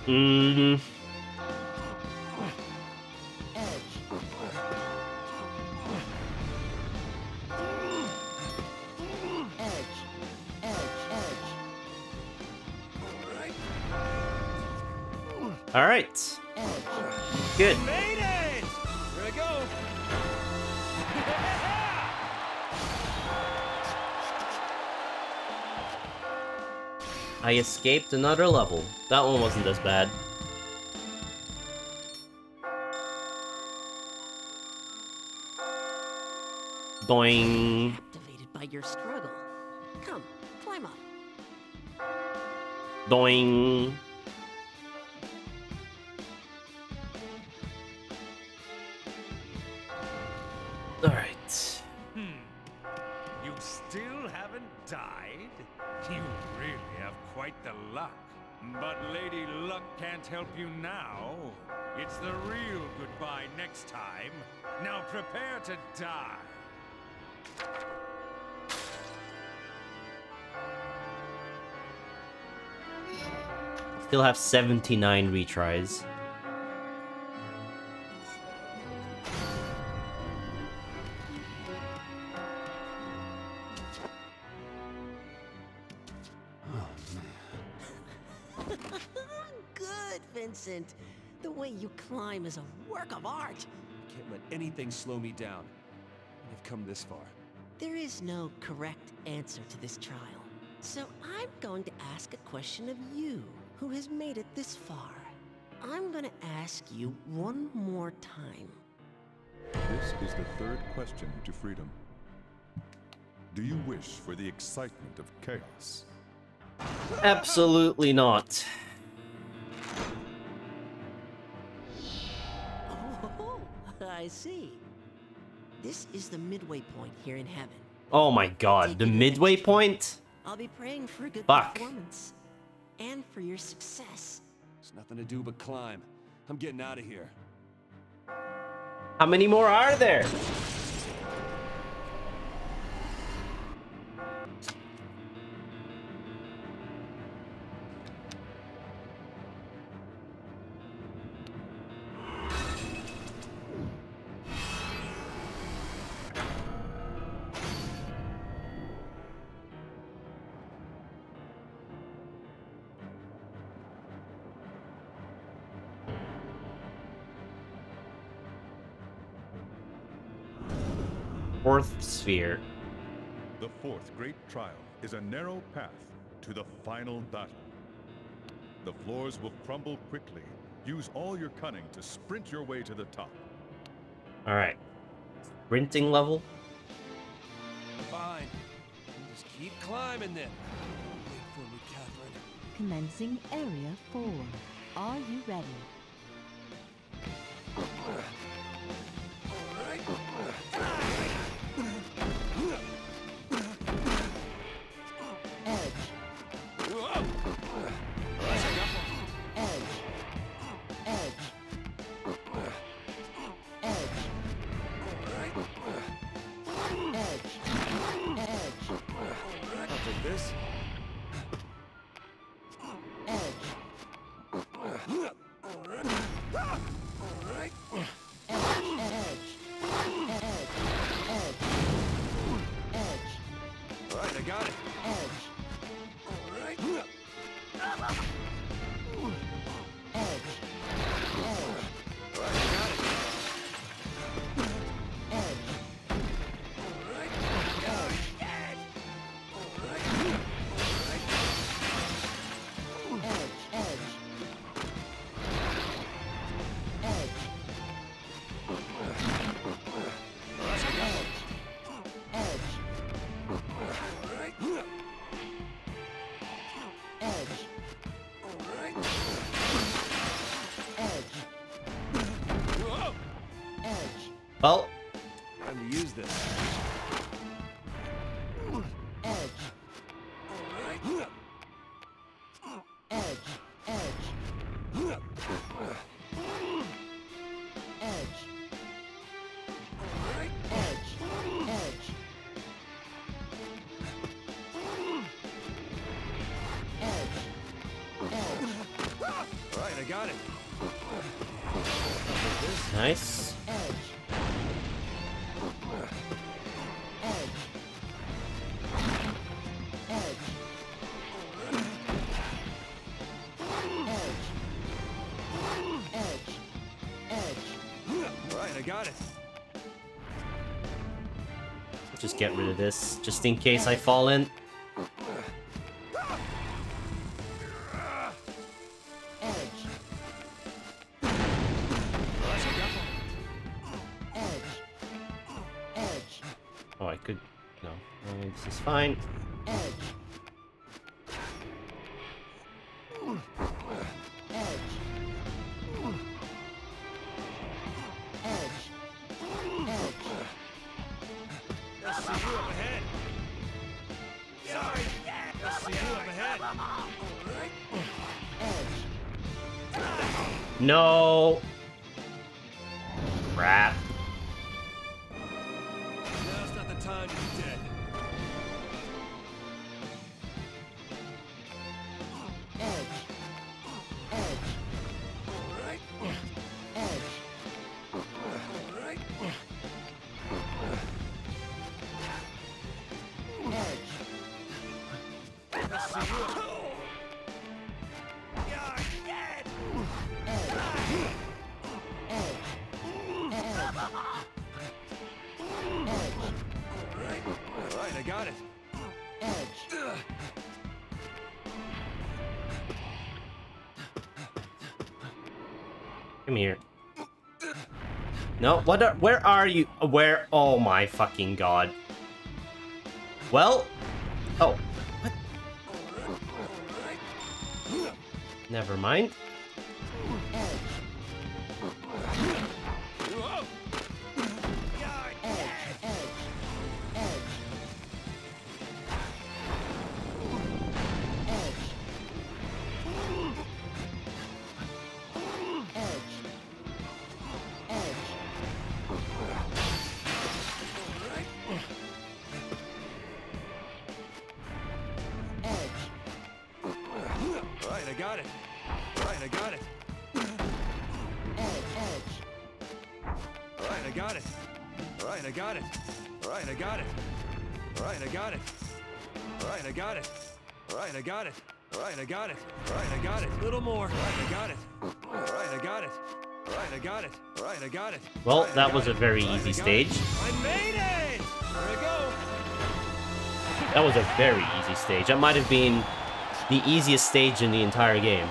Mm, I escaped another level. That one wasn't as bad. Doing. Captivated by your struggle. Come, climb up. Doing. Prepare to die. Still have 79 retries. Good, Vincent. The way you climb is a work of art. Can't let anything slow me down. I've come this far. There is no correct answer to this trial. So I'm going to ask a question of you, who has made it this far. I'm going to ask you one more time. This is the third question to freedom. Do you wish for the excitement of chaos? Absolutely not. I see. This is the midway point here in heaven. Oh my god, the midway point? I'll be praying for a good Fuck. performance. And for your success. There's nothing to do but climb. I'm getting out of here. How many more are there? Sphere. The fourth great trial is a narrow path to the final battle. The floors will crumble quickly. Use all your cunning to sprint your way to the top. Alright. Sprinting level? Fine. Just keep climbing then. Wait for me, Catherine. Commencing Area 4. Are you ready? Get rid of this, just in case I fall in. No, what are, where are you? Where? Oh my fucking god. Well, oh, what? Never mind. Very easy I got it. stage. I made it! There I go. That was a very easy stage. That might have been the easiest stage in the entire game.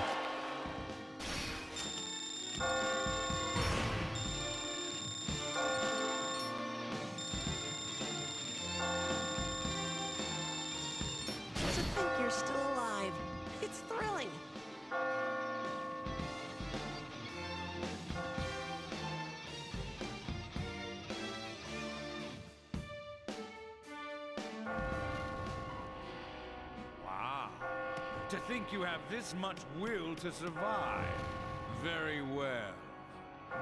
Will to survive. Very well.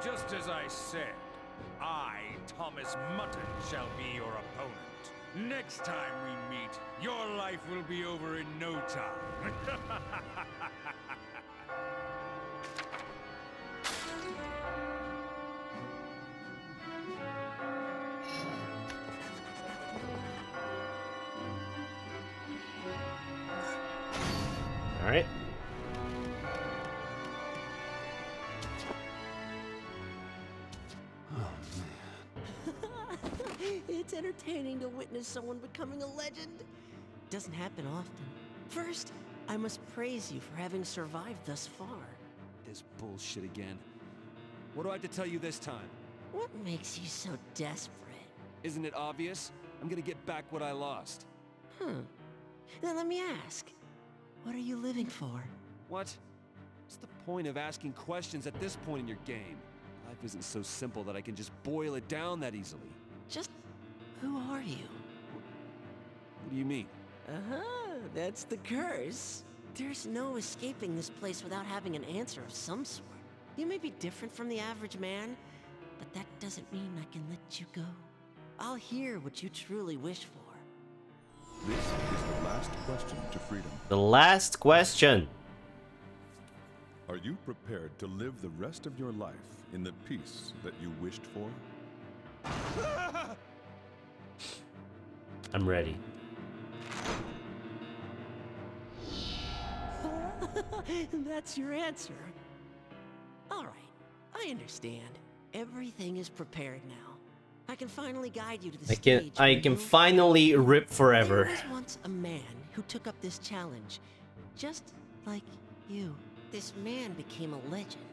Just as I said, I, Thomas Mutton, shall be your opponent. Next time we meet, your life will be over in no time. Alright. it's witness someone becoming a legend. Doesn't happen often. First, I must praise you for having survived thus far. This bullshit again. What do I have to tell you this time? What makes you so desperate? Isn't it obvious? I'm gonna get back what I lost. Hmm. Then let me ask. What are you living for? What? What's the point of asking questions at this point in your game? Life isn't so simple that I can just boil it down that easily. Just who are you? What do you mean? Uh-huh, that's the curse. There's no escaping this place without having an answer of some sort. You may be different from the average man, but that doesn't mean I can let you go. I'll hear what you truly wish for. This is the last question to freedom. The last question. Are you prepared to live the rest of your life in the peace that you wished for? I'm ready. That's your answer. All right, I understand. Everything is prepared now. I can finally guide you to the I can stage. I can you- finally rip forever. There forever. was once a man who took up this challenge, just like you. This man became a legend.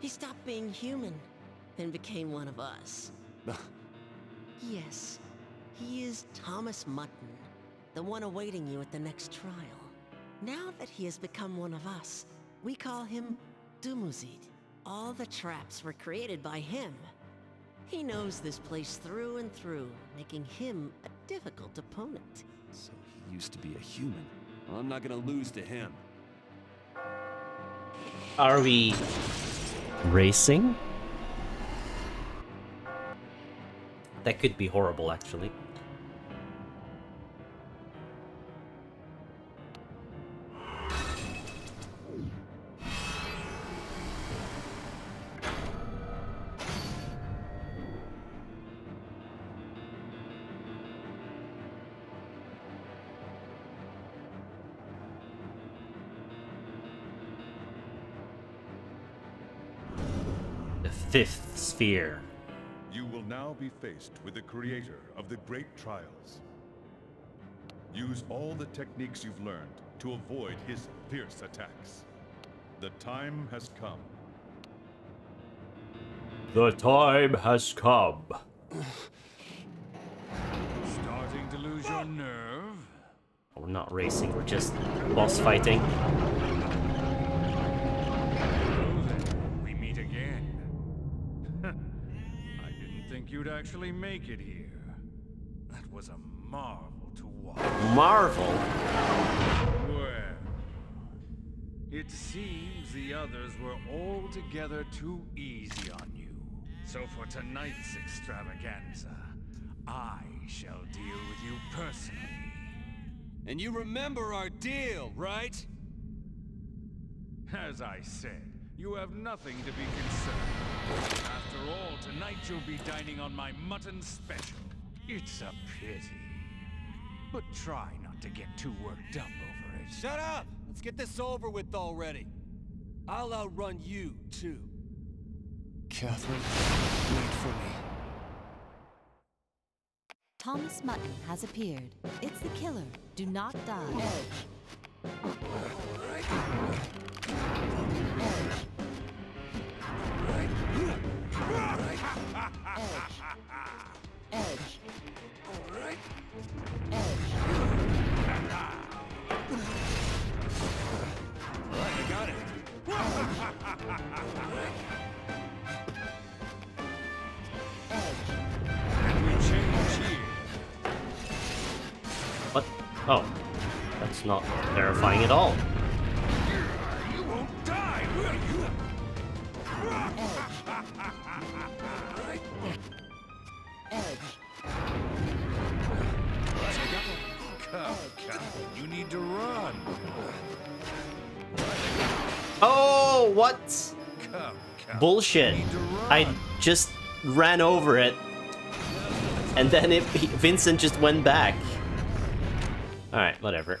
He stopped being human, and became one of us. yes, he is Thomas Mutton, the one awaiting you at the next trial. Now that he has become one of us, we call him Dumuzid. All the traps were created by him. He knows this place through and through, making him a difficult opponent. So he used to be a human. Well, I'm not gonna lose to him. Are we racing? That could be horrible, actually. Faced with the creator of the great trials. Use all the techniques you've learned to avoid his fierce attacks. The time has come. The time has come. Starting to lose your nerve? We're not racing, we're just boss fighting. You'd actually make it here. That was a marvel to watch. Marvel. Well, it seems the others were altogether too easy on you. So for tonight's extravaganza, I shall deal with you personally. And you remember our deal, right? As I said, you have nothing to be concerned. After all, tonight you'll be dining on my mutton special. It's a pity. But try not to get too worked up over it. Shut up! Let's get this over with already. I'll outrun you, too. Catherine, wait for me. Thomas Mutton has appeared. It's the killer. Do not die. Edge. Oh. That's not terrifying at all. You won't die, will you? You need to run. Oh, what? Come. Bullshit. You need to run. I just ran over it. And then it, Vincent just went back. Alright, whatever.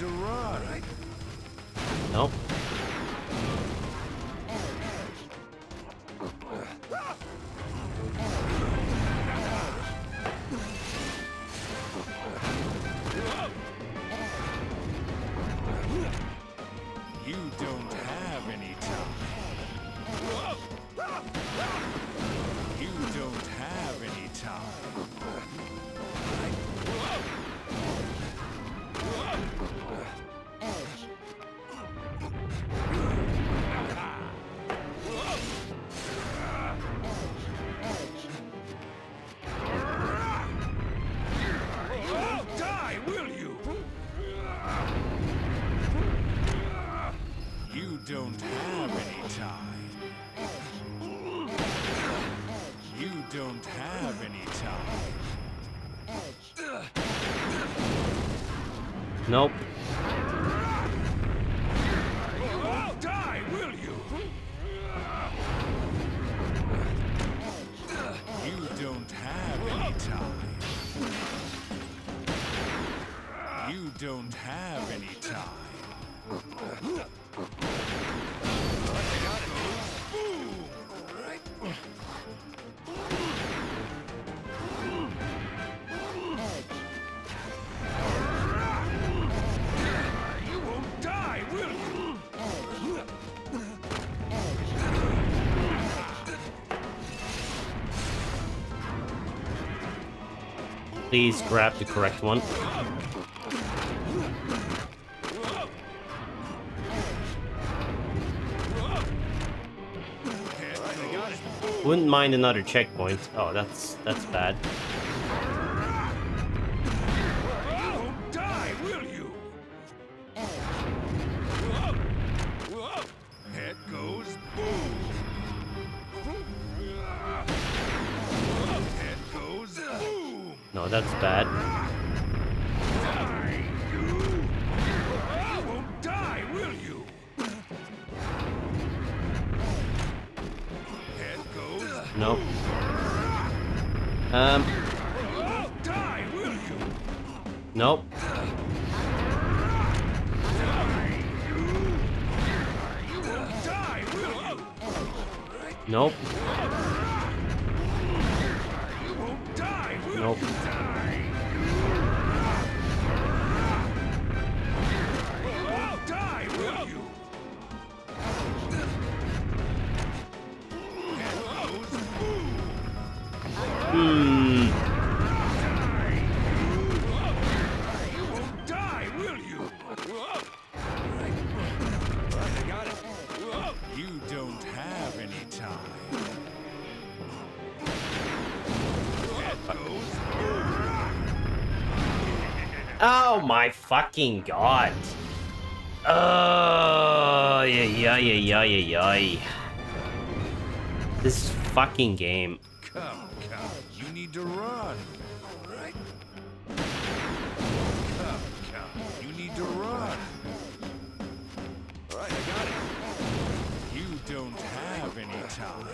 to run. Nope. please grab the correct one. Wouldn't mind another checkpoint. Oh, that's that's bad. fucking god. Oh, yeah, yeah, yeah, yeah, yeah, yeah. This fucking game. Come, come, you need to run. Right. Come, come, you need to run. All right, I got it. You don't have any time.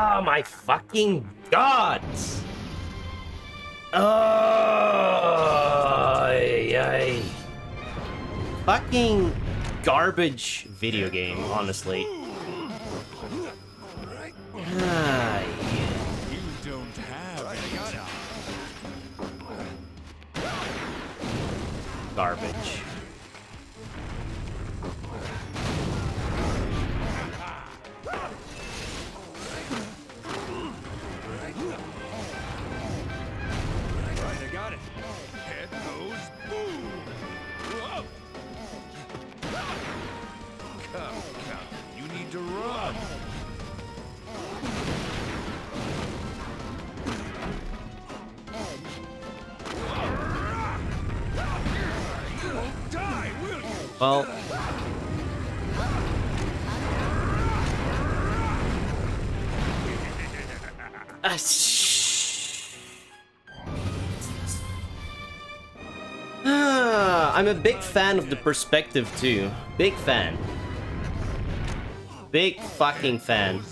Oh, my fucking gods! Oh, ay. Fucking garbage video game, honestly. Garbage. I'm a big fan of the perspective too. Big fan. Big fucking fan.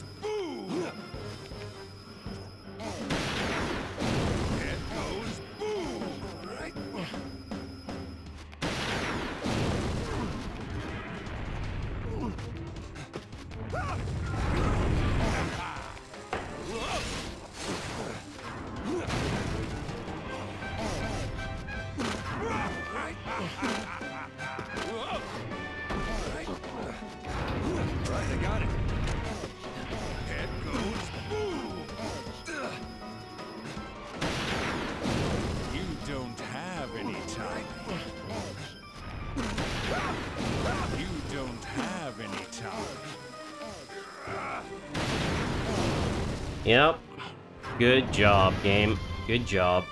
Good job, game. Good job.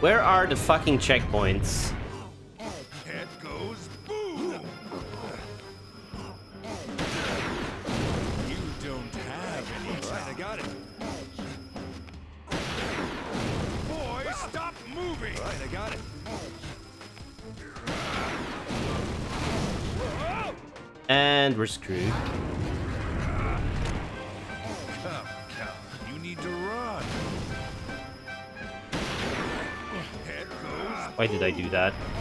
Where are the fucking checkpoints? Why did I do that?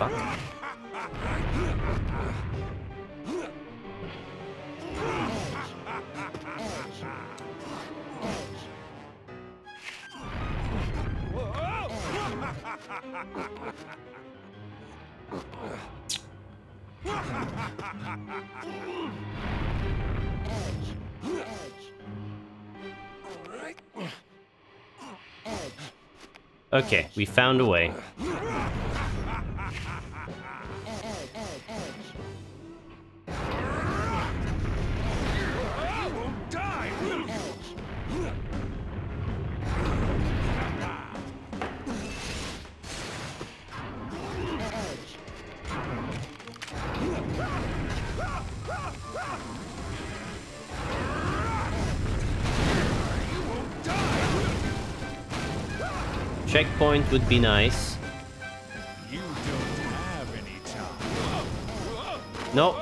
fuck? Okay, we found a way. point would be nice. No.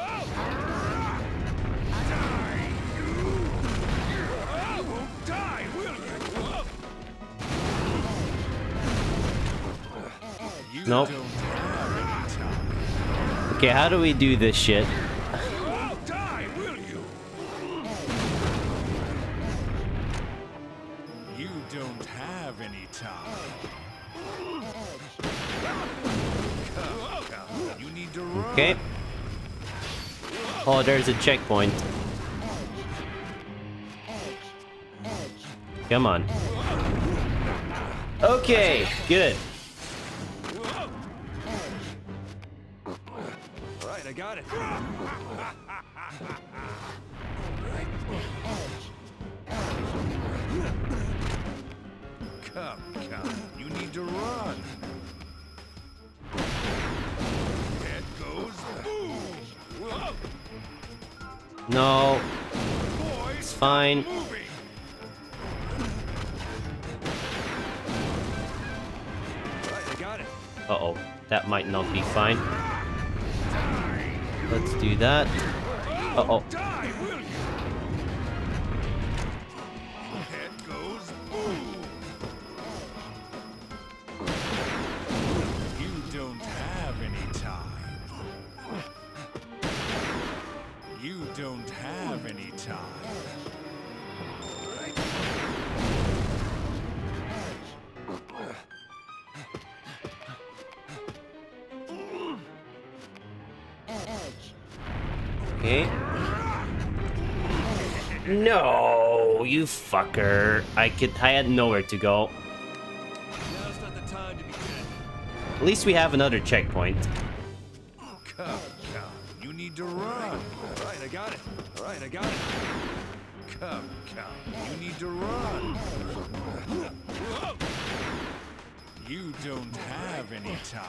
Nope. Okay, how do we do this shit? There's a checkpoint. Come on. Okay, good. I could I had nowhere to go. To. At least we have another checkpoint. Come, come. You need to run. All right, I got it. All right, I got it. Come, come. You need to run. You don't have any time.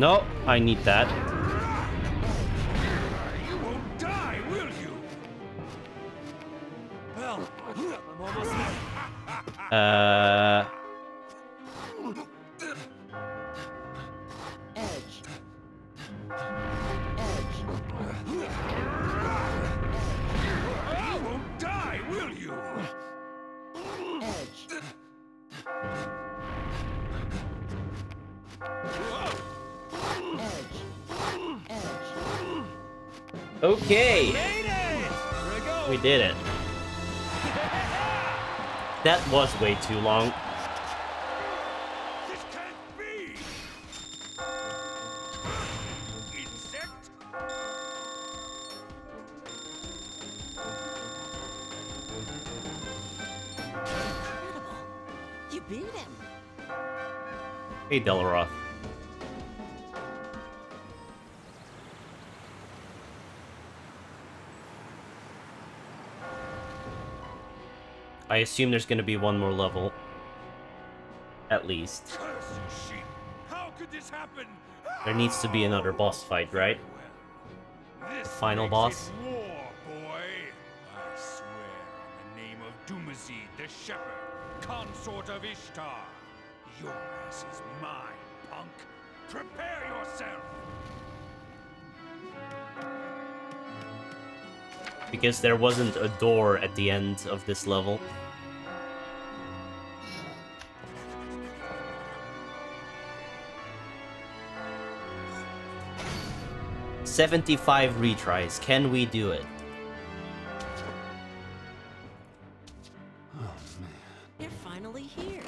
No, I need that. Beat him. Hey, Delaroth. Assume there's gonna be one more level. At least. There needs to be another boss fight, right? This Final boss? I the Dumuzid the Shepherd, consort of Ishtar. Your ass is mine, punk. Prepare yourself. Because there wasn't a door at the end of this level. Seventy-five retries. Can we do it? Oh, man. You're finally here.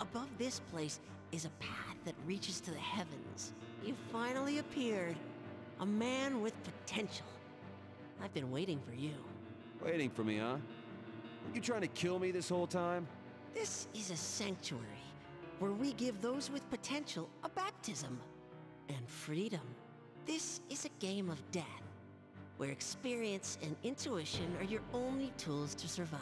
Above this place is a path that reaches to the heavens. You finally appeared. A man with potential. I've been waiting for you. Waiting for me, huh? You trying to kill me this whole time? This is a sanctuary where we give those with potential a baptism and freedom. This is a game of death where experience and intuition are your only tools to survive.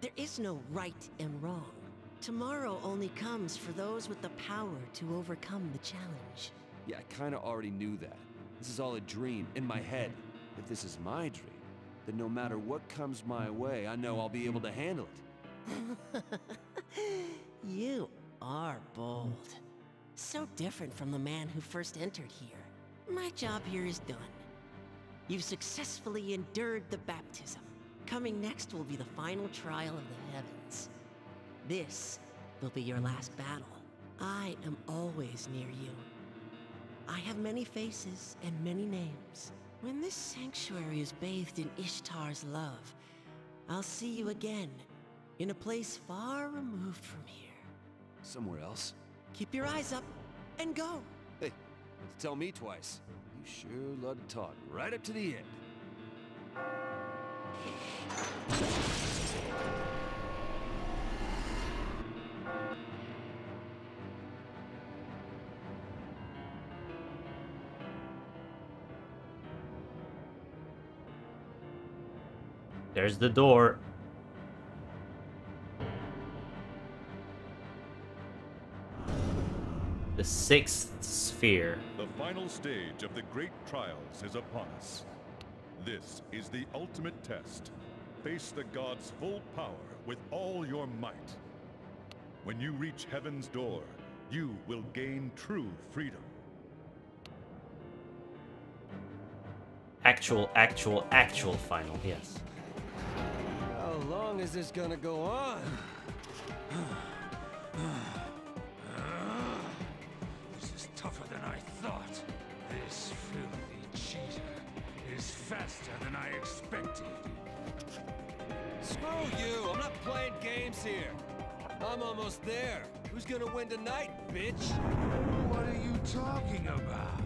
There is no right and wrong, Tomorrow only comes for those with the power to overcome the challenge. Yeah, I kinda already knew that. This is all a dream, in my head. If this is my dream, then no matter what comes my way, I know I'll be able to handle it. you are bold. So different from the man who first entered here. My job here is done. You've successfully endured the baptism. Coming next will be the final trial of the heavens. This will be your last battle. I am always near you. I have many faces and many names. When this sanctuary is bathed in Ishtar's love, I'll see you again, in a place far removed from here. Somewhere else? Keep your eyes up, and go! Hey, tell me twice. You sure love to talk, right up to the end. There's the door. The sixth sphere. The final stage of the great trials is upon us. This is the ultimate test. Face the god's full power with all your might. When you reach heaven's door, you will gain true freedom. Actual, actual, actual final, yes. How long is this gonna go on? This is tougher than I thought. This filthy cheater is faster than I expected. Screw you! I'm not playing games here. I'm almost there. Who's gonna win tonight, bitch? What are you talking about?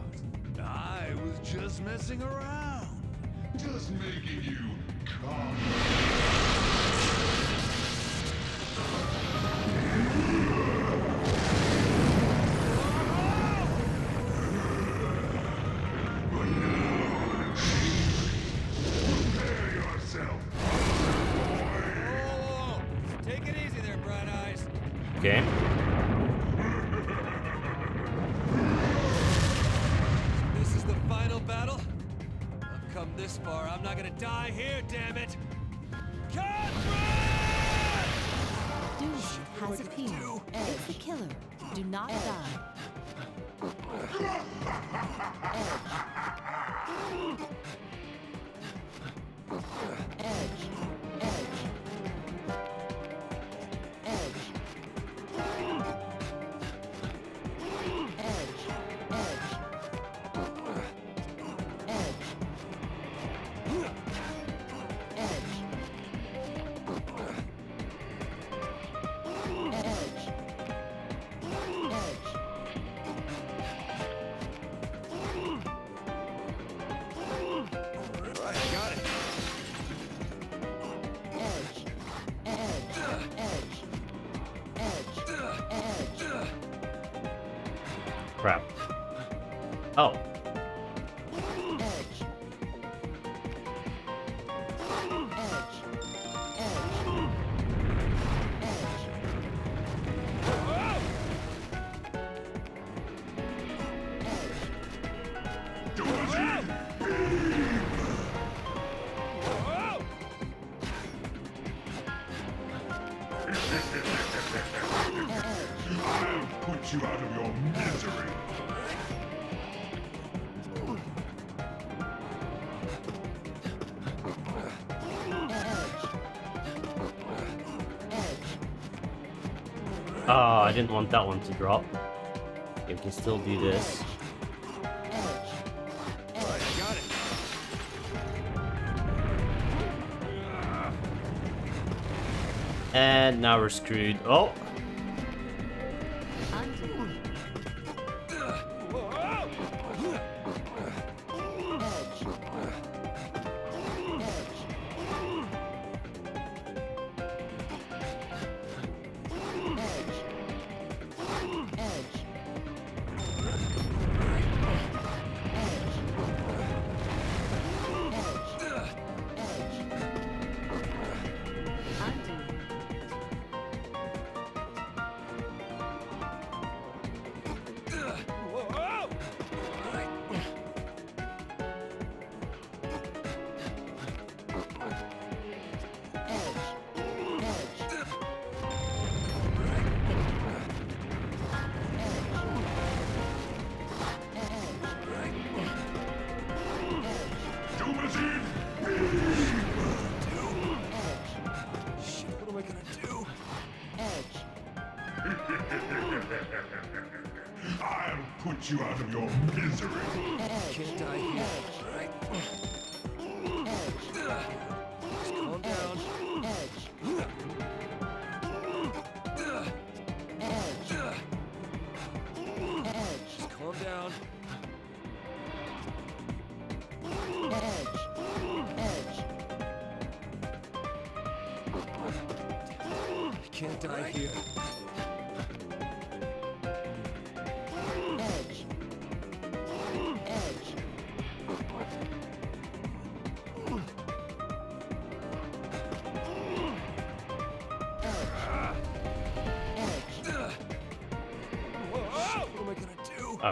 I was just messing around. Just making you come. Do not die. I'll put you out of your misery. Oh, I didn't want that one to drop. We can still do this. And now we're screwed. Oh!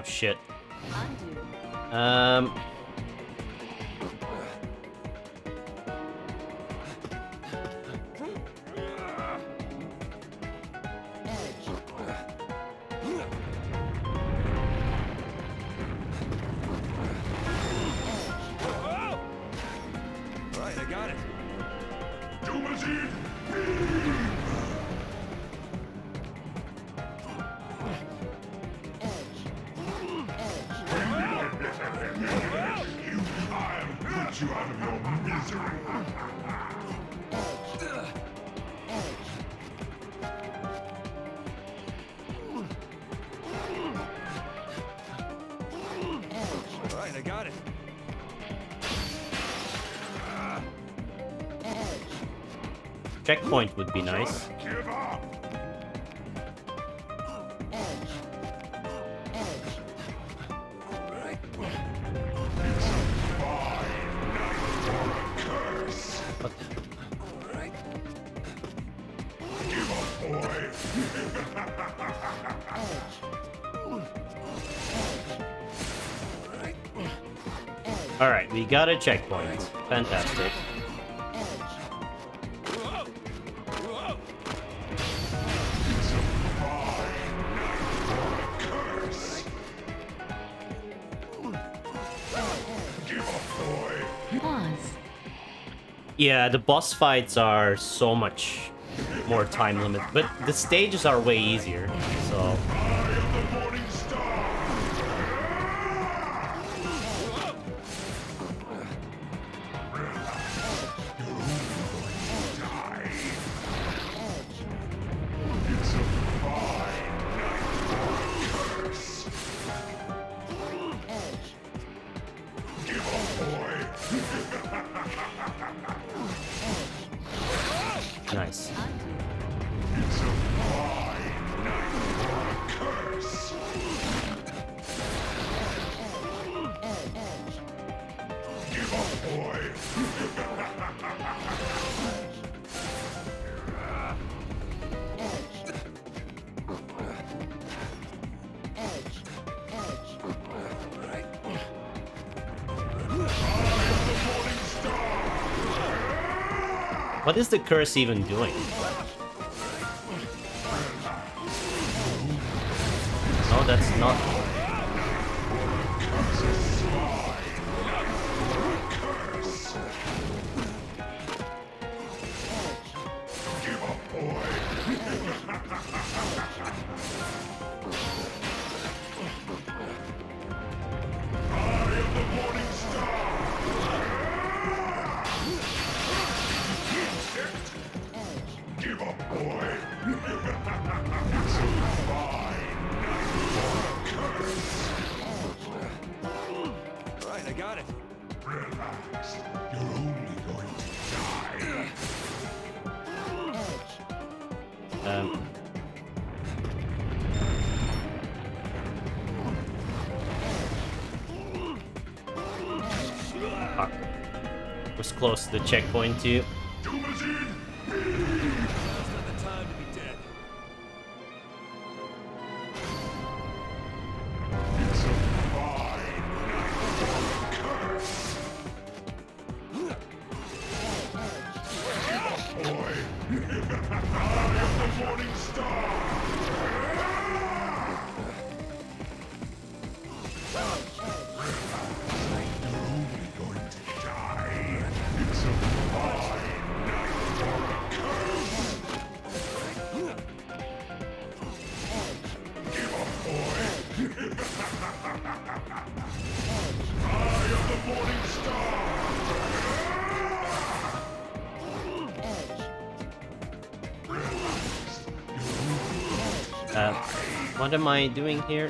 Oh, shit. point would be nice. Alright, we got a checkpoint. Fantastic. Yeah, the boss fights are so much more time limit, but the stages are way easier, so... is the curse even doing? close to the checkpoint too. What am I doing here?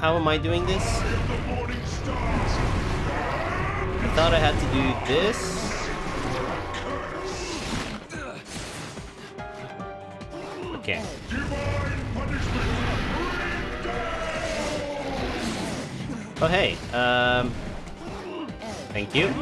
How am I doing this? I thought I had to do this. Okay. Oh hey, um, thank you.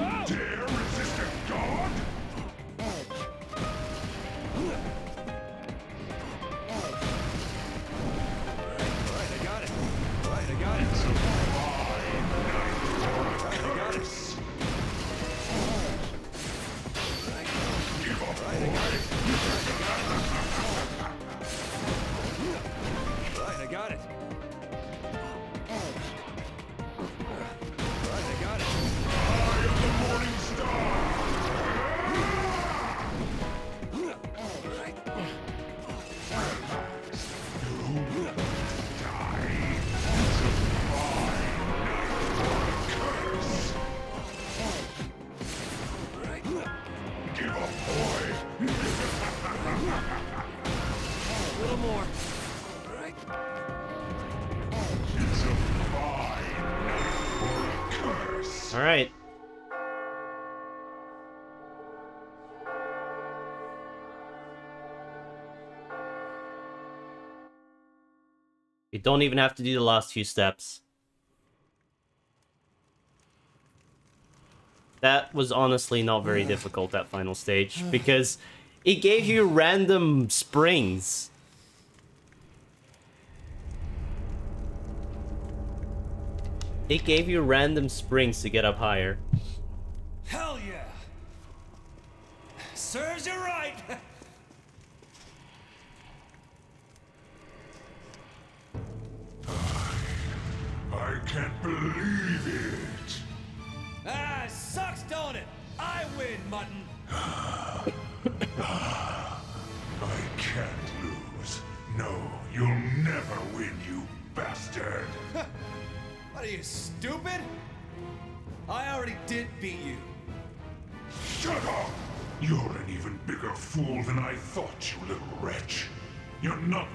Don't even have to do the last few steps. That was honestly not very difficult, that final stage, because it gave you random springs. It gave you random springs to get up higher. Hell yeah! serves you right.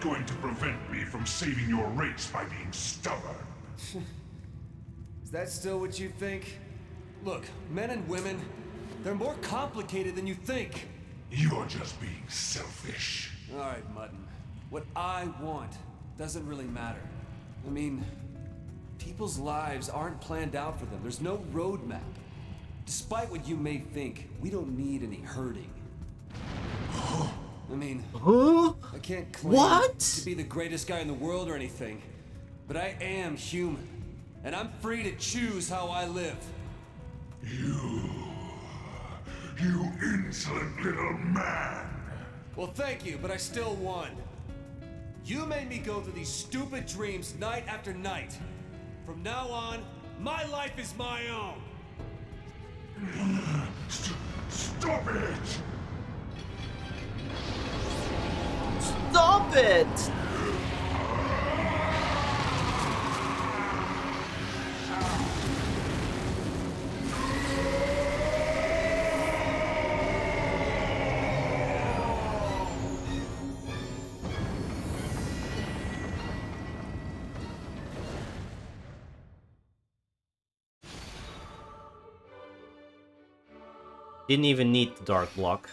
going to prevent me from saving your race by being stubborn. Is that still what you think? Look, men and women, they're more complicated than you think. You're just being selfish. All right, Mutton. What I want doesn't really matter. I mean, people's lives aren't planned out for them. There's no roadmap. Despite what you may think, we don't need any hurting. I mean, Huh? I can't claim What? to be the greatest guy in the world or anything, but I am human, and I'm free to choose how I live. You. You insolent little man. Well, thank you, but I still won. You made me go through these stupid dreams night after night. From now on, my life is my own. St- stop it! Stop it! Didn't even need the dark block.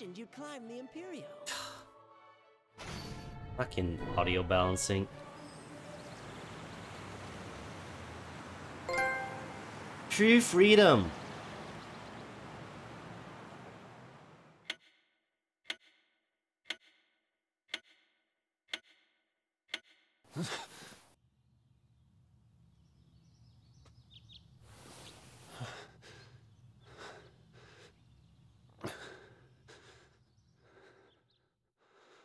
Imagined you'd climb the Empyrean. Fucking audio balancing. True freedom.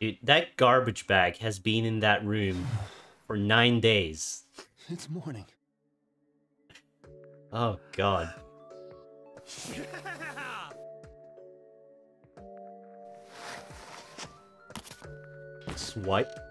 Dude, that garbage bag has been in that room for nine days. It's morning. Oh god. Swipe.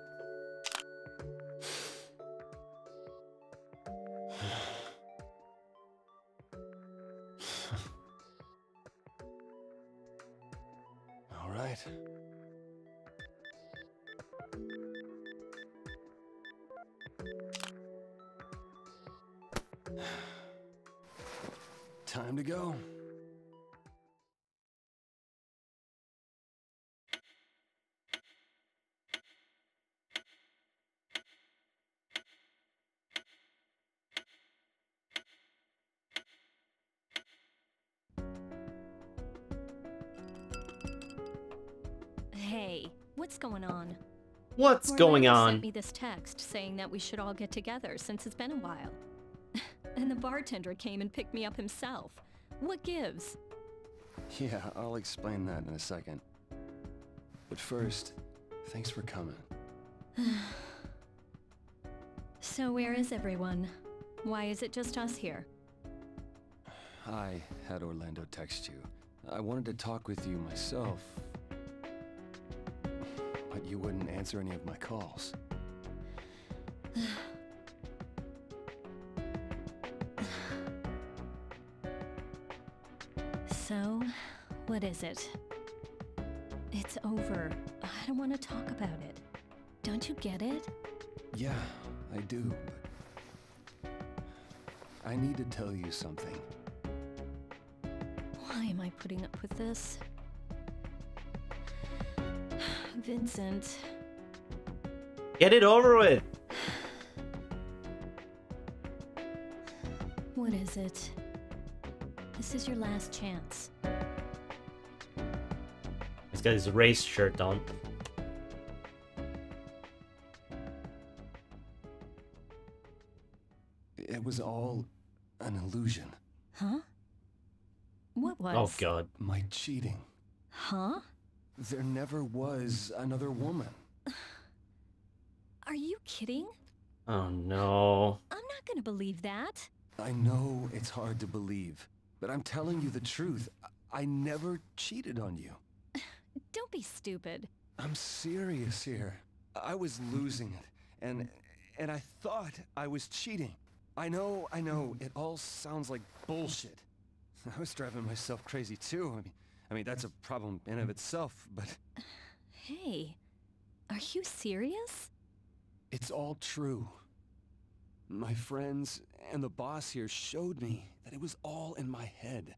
What's going on? What's going on? sent me this text saying that we should all get together since it's been a while. and the bartender came and picked me up himself. What gives? Yeah, I'll explain that in a second. But first, thanks for coming. So where is everyone? Why is it just us here? I had Orlando text you. I wanted to talk with you myself, but you wouldn't answer any of my calls. So, what is it? It's over. I don't want to talk about it. Don't you get it? Yeah, I do, but I need to tell you something. Why am I putting up with this? Vincent. Get it over with! What is it? This is your last chance. He's got his race shirt on. It was all an illusion. Huh? What was? Oh god. My cheating. Huh? There never was another woman. Are you kidding? Oh no. I'm not gonna believe that. I know it's hard to believe, but I'm telling you the truth. I, I never cheated on you. Don't be stupid. I'm serious here. I was losing it, and and I thought I was cheating. I know, I know, it all sounds like bullshit. I was driving myself crazy too. I mean, I mean that's a problem in of itself, but Hey, are you serious? it's all true. My friends and the boss here showed me that it was all in my head.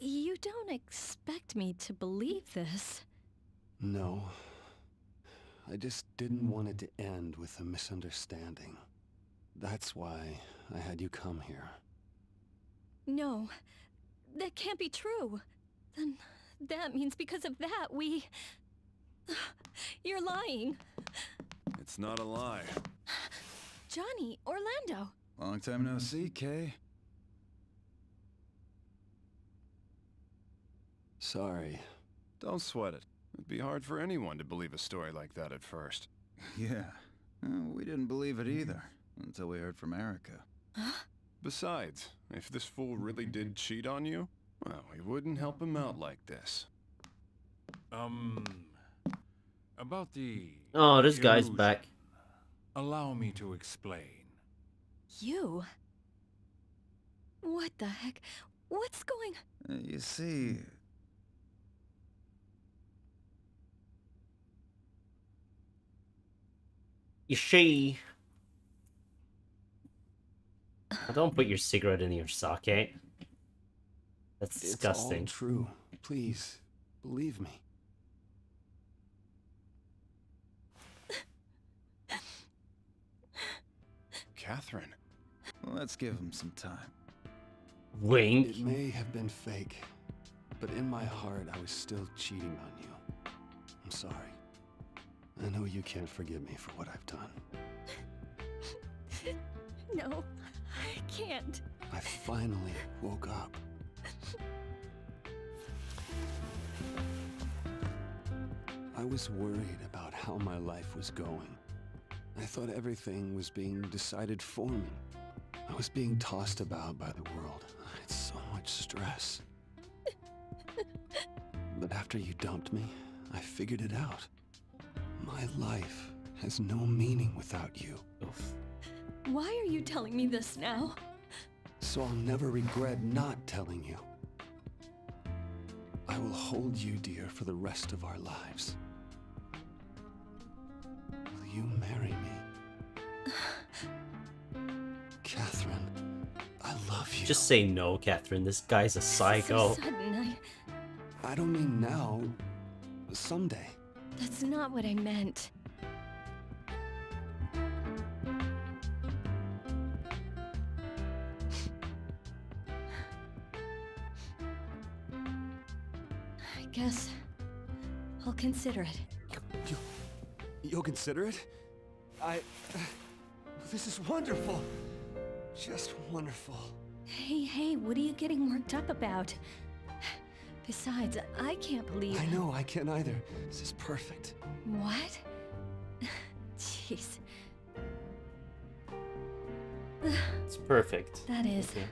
You don't expect me to believe this. No. I just didn't want it to end with a misunderstanding. That's why I had you come here. No, that can't be true. Then that means because of that, we. You're lying. It's not a lie. Johnny, Orlando. Long time no see, Kay. Sorry. Don't sweat it. It'd be hard for anyone to believe a story like that at first. Yeah. Uh, we didn't believe it either until we heard from Erica. Besides, if this fool really did cheat on you, well, we wouldn't help him out like this. Um, about the. Oh, this guy's back. Allow me to explain. You? What the heck? What's going. Uh, you see, You she. Don't put your cigarette in your sake. That's disgusting. It's all true. Please, believe me. Catherine. let's give him some time. Wink. It may have been fake, but in my heart, I was still cheating on you. I'm sorry. I know you can't forgive me for what I've done. No, I can't. I finally woke up. I was worried about how my life was going. I thought everything was being decided for me. I was being tossed about by the world. I had so much stress. But after you dumped me, I figured it out. My life has no meaning without you. Why are you telling me this now? So I'll never regret not telling you. I will hold you dear for the rest of our lives. Will you marry me? Katherine, I love you. Just say no, Katherine. This guy's a psycho. So sudden, I. I don't mean now. Someday. That's not what I meant. Guess I'll consider it. You, you'll consider it? I... This is wonderful. Just wonderful. Hey, hey, what are you getting worked up about? Besides, I can't believe. I know, I can't either. This is perfect. What? Jeez. It's perfect. That is. Okay.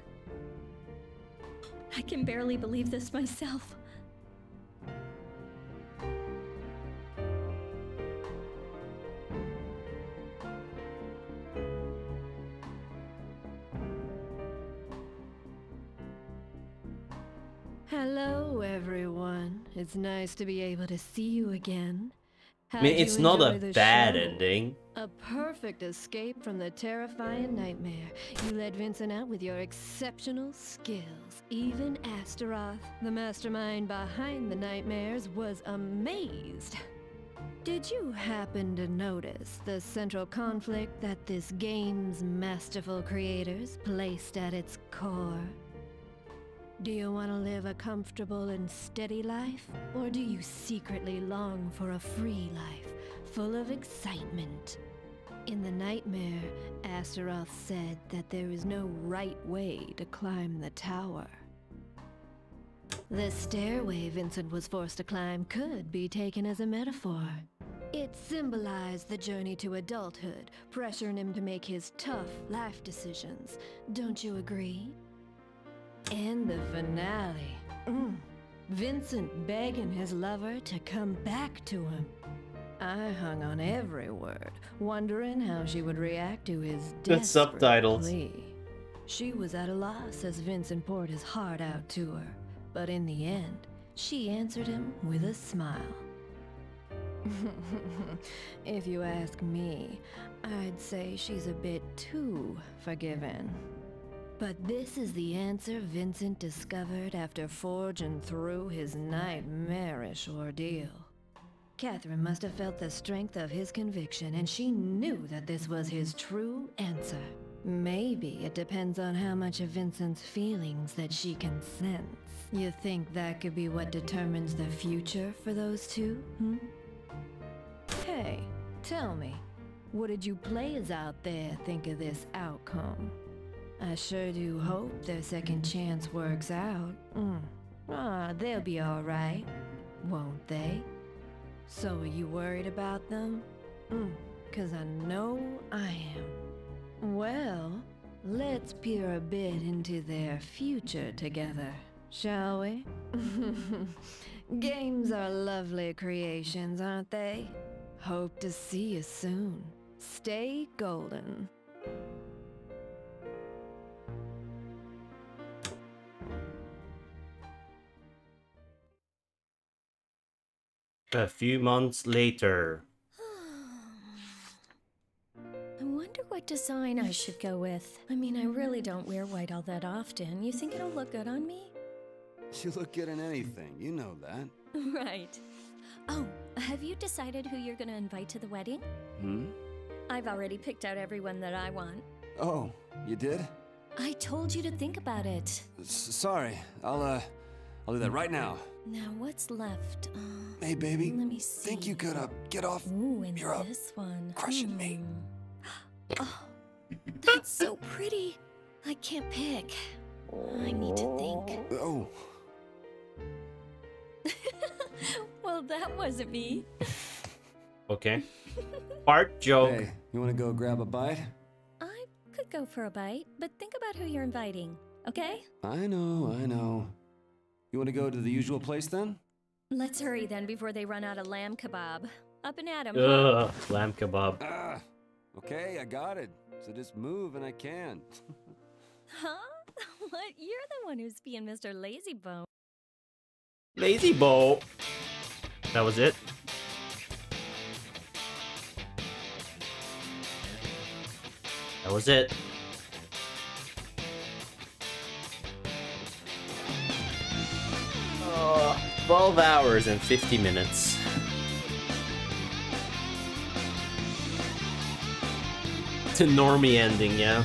I can barely believe this myself. It's nice to be able to see you again. I mean, it's not a bad show? ending. A perfect escape from the terrifying nightmare. You led Vincent out with your exceptional skills. Even Astaroth, the mastermind behind the nightmares, was amazed. Did you happen to notice the central conflict that this game's masterful creators placed at its core? Do you want to live a comfortable and steady life? Or do you secretly long for a free life, full of excitement? In the nightmare, Astaroth said that there is no right way to climb the tower. The stairway Vincent was forced to climb could be taken as a metaphor. It symbolized the journey to adulthood, pressuring him to make his tough life decisions. Don't you agree? And the finale. Mm. Vincent begging his lover to come back to him. I hung on every word, wondering how she would react to his desperate subtitles. plea. She was at a loss as Vincent poured his heart out to her, but in the end, she answered him with a smile. if you ask me, I'd say she's a bit too forgiving. But this is the answer Vincent discovered after forging through his nightmarish ordeal. Katherine must have felt the strength of his conviction, and she knew that this was his true answer. Maybe it depends on how much of Vincent's feelings that she can sense. You think that could be what determines the future for those two, hmm? Hey, tell me, what did you players out there think of this outcome? I sure do hope their second chance works out. Mm. Ah, they'll be alright, won't they? So are you worried about them? Mm, cause I know I am. Well, let's peer a bit into their future together, shall we? Games are lovely creations, aren't they? Hope to see you soon. Stay golden. A few months later. I wonder what design I should go with. I mean, I really don't wear white all that often. You think it'll look good on me? You look good in anything, you know that. Right. Oh, have you decided who you're gonna invite to the wedding? Hmm? I've already picked out everyone that I want. Oh, you did? I told you to think about it. S sorry. I'll, uh, I'll do that right now. Now, what's left? Uh, Hey, baby. Let me see. Think you could, uh, get off? Ooh, and You're up. this one. Crushing me. Hmm. Oh, that's so pretty. I can't pick. I need to think. Oh, Well, that wasn't me. Okay. Part joke. hey, you wanna go grab a bite? I could go for a bite, but think about who you're inviting, okay? I know, I know. You wanna go to the usual place then? Let's hurry then before they run out of lamb kebab. Up and at 'em. Ugh, lamb kebab. Ah, okay, I got it. So just move and I can. Huh? What? You're the one who's being Mr. Lazy Bone. Lazy bow. That was it. That was it. 12 hours and 50 minutes. To normie ending, yeah.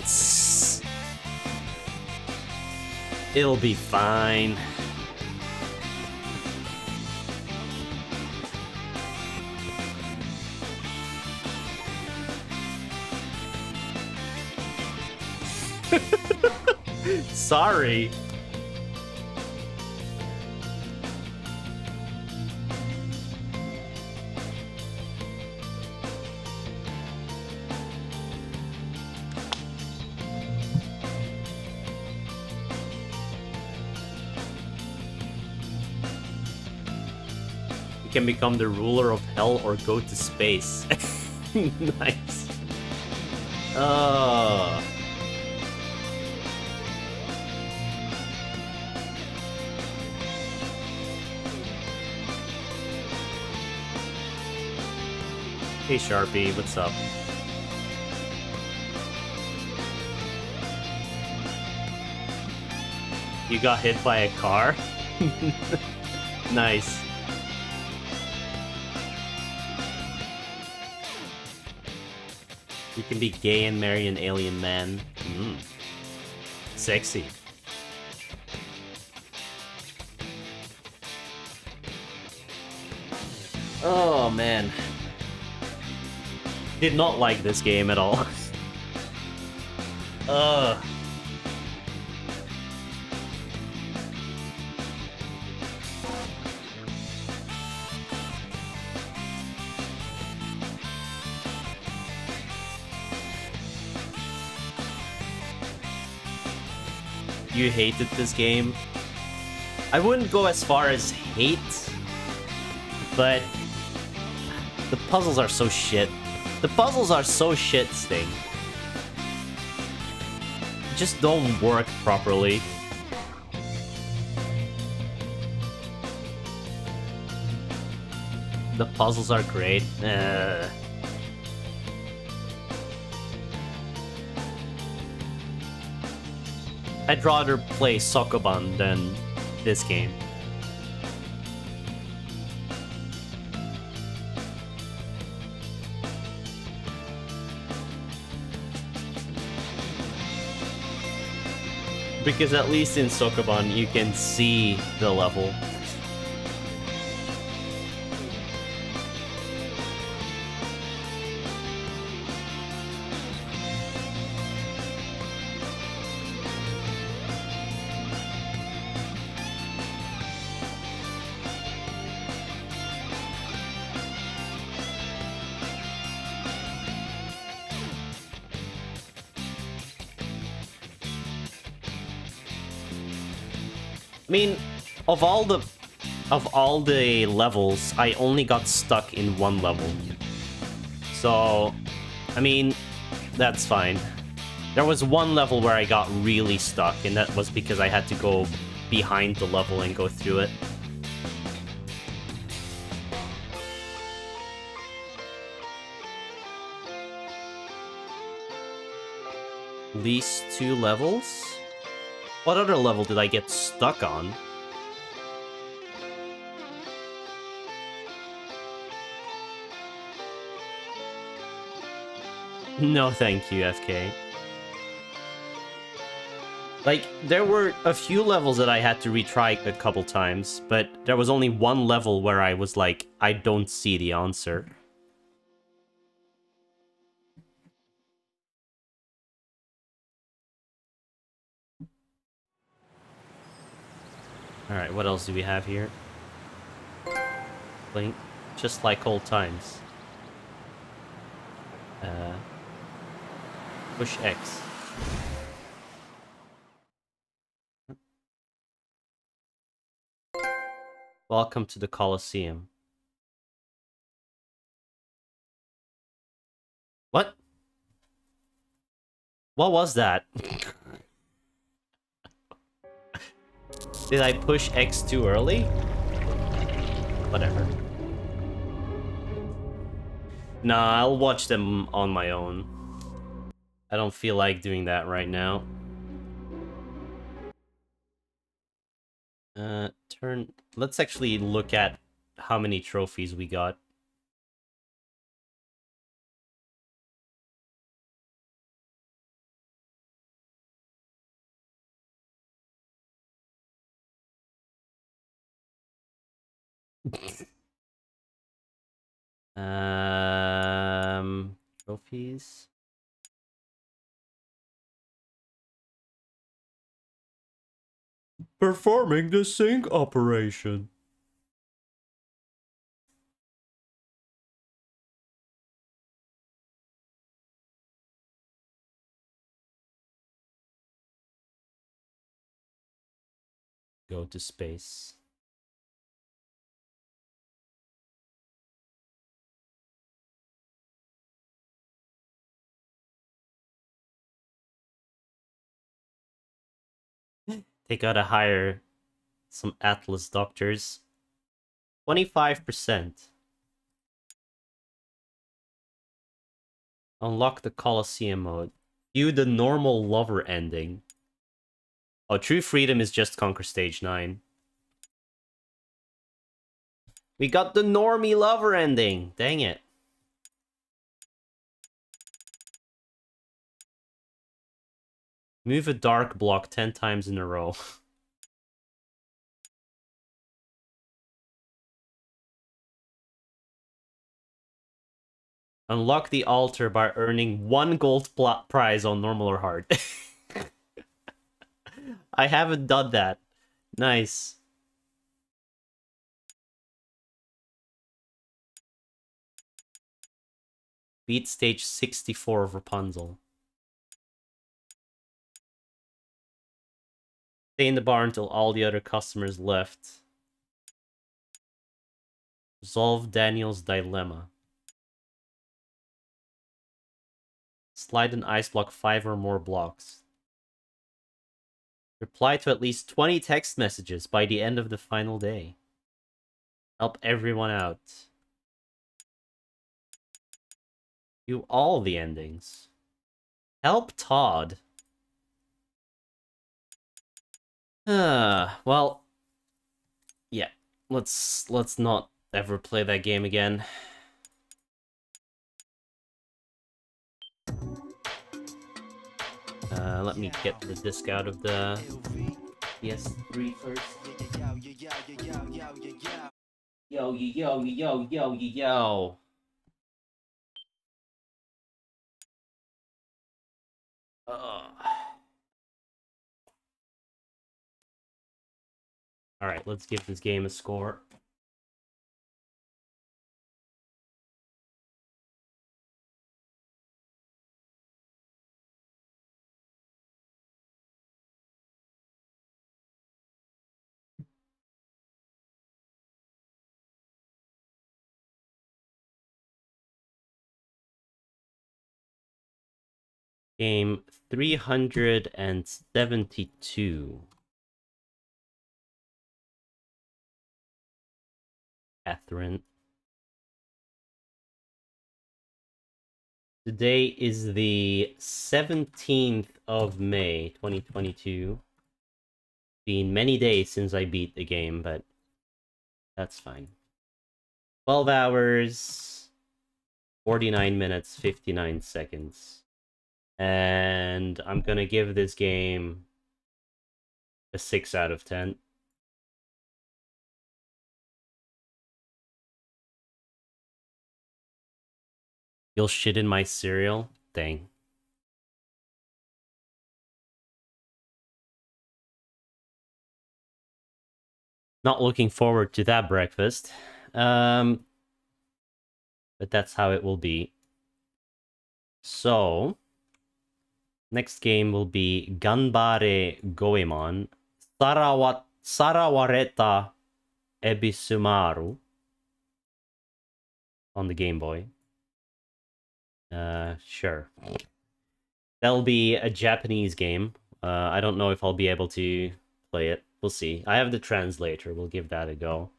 It's... It'll be fine. Sorry. Can become the ruler of hell or go to space. nice. Uh Hey Sharpie, what's up? You got hit by a car? nice. You can be gay and marry an alien man. Mm. Sexy. Oh man. Did not like this game at all. Ugh. Uh. You hated this game. I wouldn't go as far as hate, but the puzzles are so shit. The puzzles are so shit, Sting. Just don't work properly. The puzzles are great. Uh, I'd rather play Sokoban than this game. Because at least in Sokoban you can see the level. Of all the of all the levels, I only got stuck in one level. So, I mean, that's fine. There was one level where I got really stuck, and that was because I had to go behind the level and go through it. Least two levels? What other level did I get stuck on? No, thank you, FK. Like, there were a few levels that I had to retry a couple times, but there was only one level where I was like, I don't see the answer. Alright, what else do we have here? Blink. Just like old times. Uh, push X. Welcome to the Colosseum. What? What was that? Did I push X too early? Whatever. Nah, I'll watch them on my own. I don't feel like doing that right now. Uh, turn... Let's actually look at how many trophies we got. um, trophies. Performing the sync operation. Go to space. They gotta hire some Atlus doctors. 25%. Unlock the Colosseum mode. View the normal lover ending. Oh, True Freedom is just Conquer Stage 9. We got the normie lover ending. Dang it. Move a dark block 10 times in a row. Unlock the altar by earning one gold prize on normal or hard. I haven't done that. Nice. Beat stage 64 of Rapunzel. Stay in the bar until all the other customers left. Solve Daniel's dilemma. Slide an ice block five or more blocks. Reply to at least 20 text messages by the end of the final day. Help everyone out. Do all the endings. Help Todd. Uh, well, yeah. Let's let's not ever play that game again. Uh, let me get the disc out of the PS3 first. Yo, yo, yo, yo, yo, yo, yo. Uh. Alright, let's give this game a score. Game 372. Catherine. Today is the 17th of May, 2022. Been many days since I beat the game, but that's fine. 12 hours, 49 minutes, 59 seconds. And I'm gonna give this game a 6 out of 10. You'll shit in my cereal? Dang. Not looking forward to that breakfast. Um, but that's how it will be. So, next game will be Ganbare Goemon Sarawat Sarawareta Ebisumaru on the Game Boy. Uh, sure. That'll be a Japanese game. Uh, I don't know if I'll be able to play it. We'll see. I have the translator. We'll give that a go.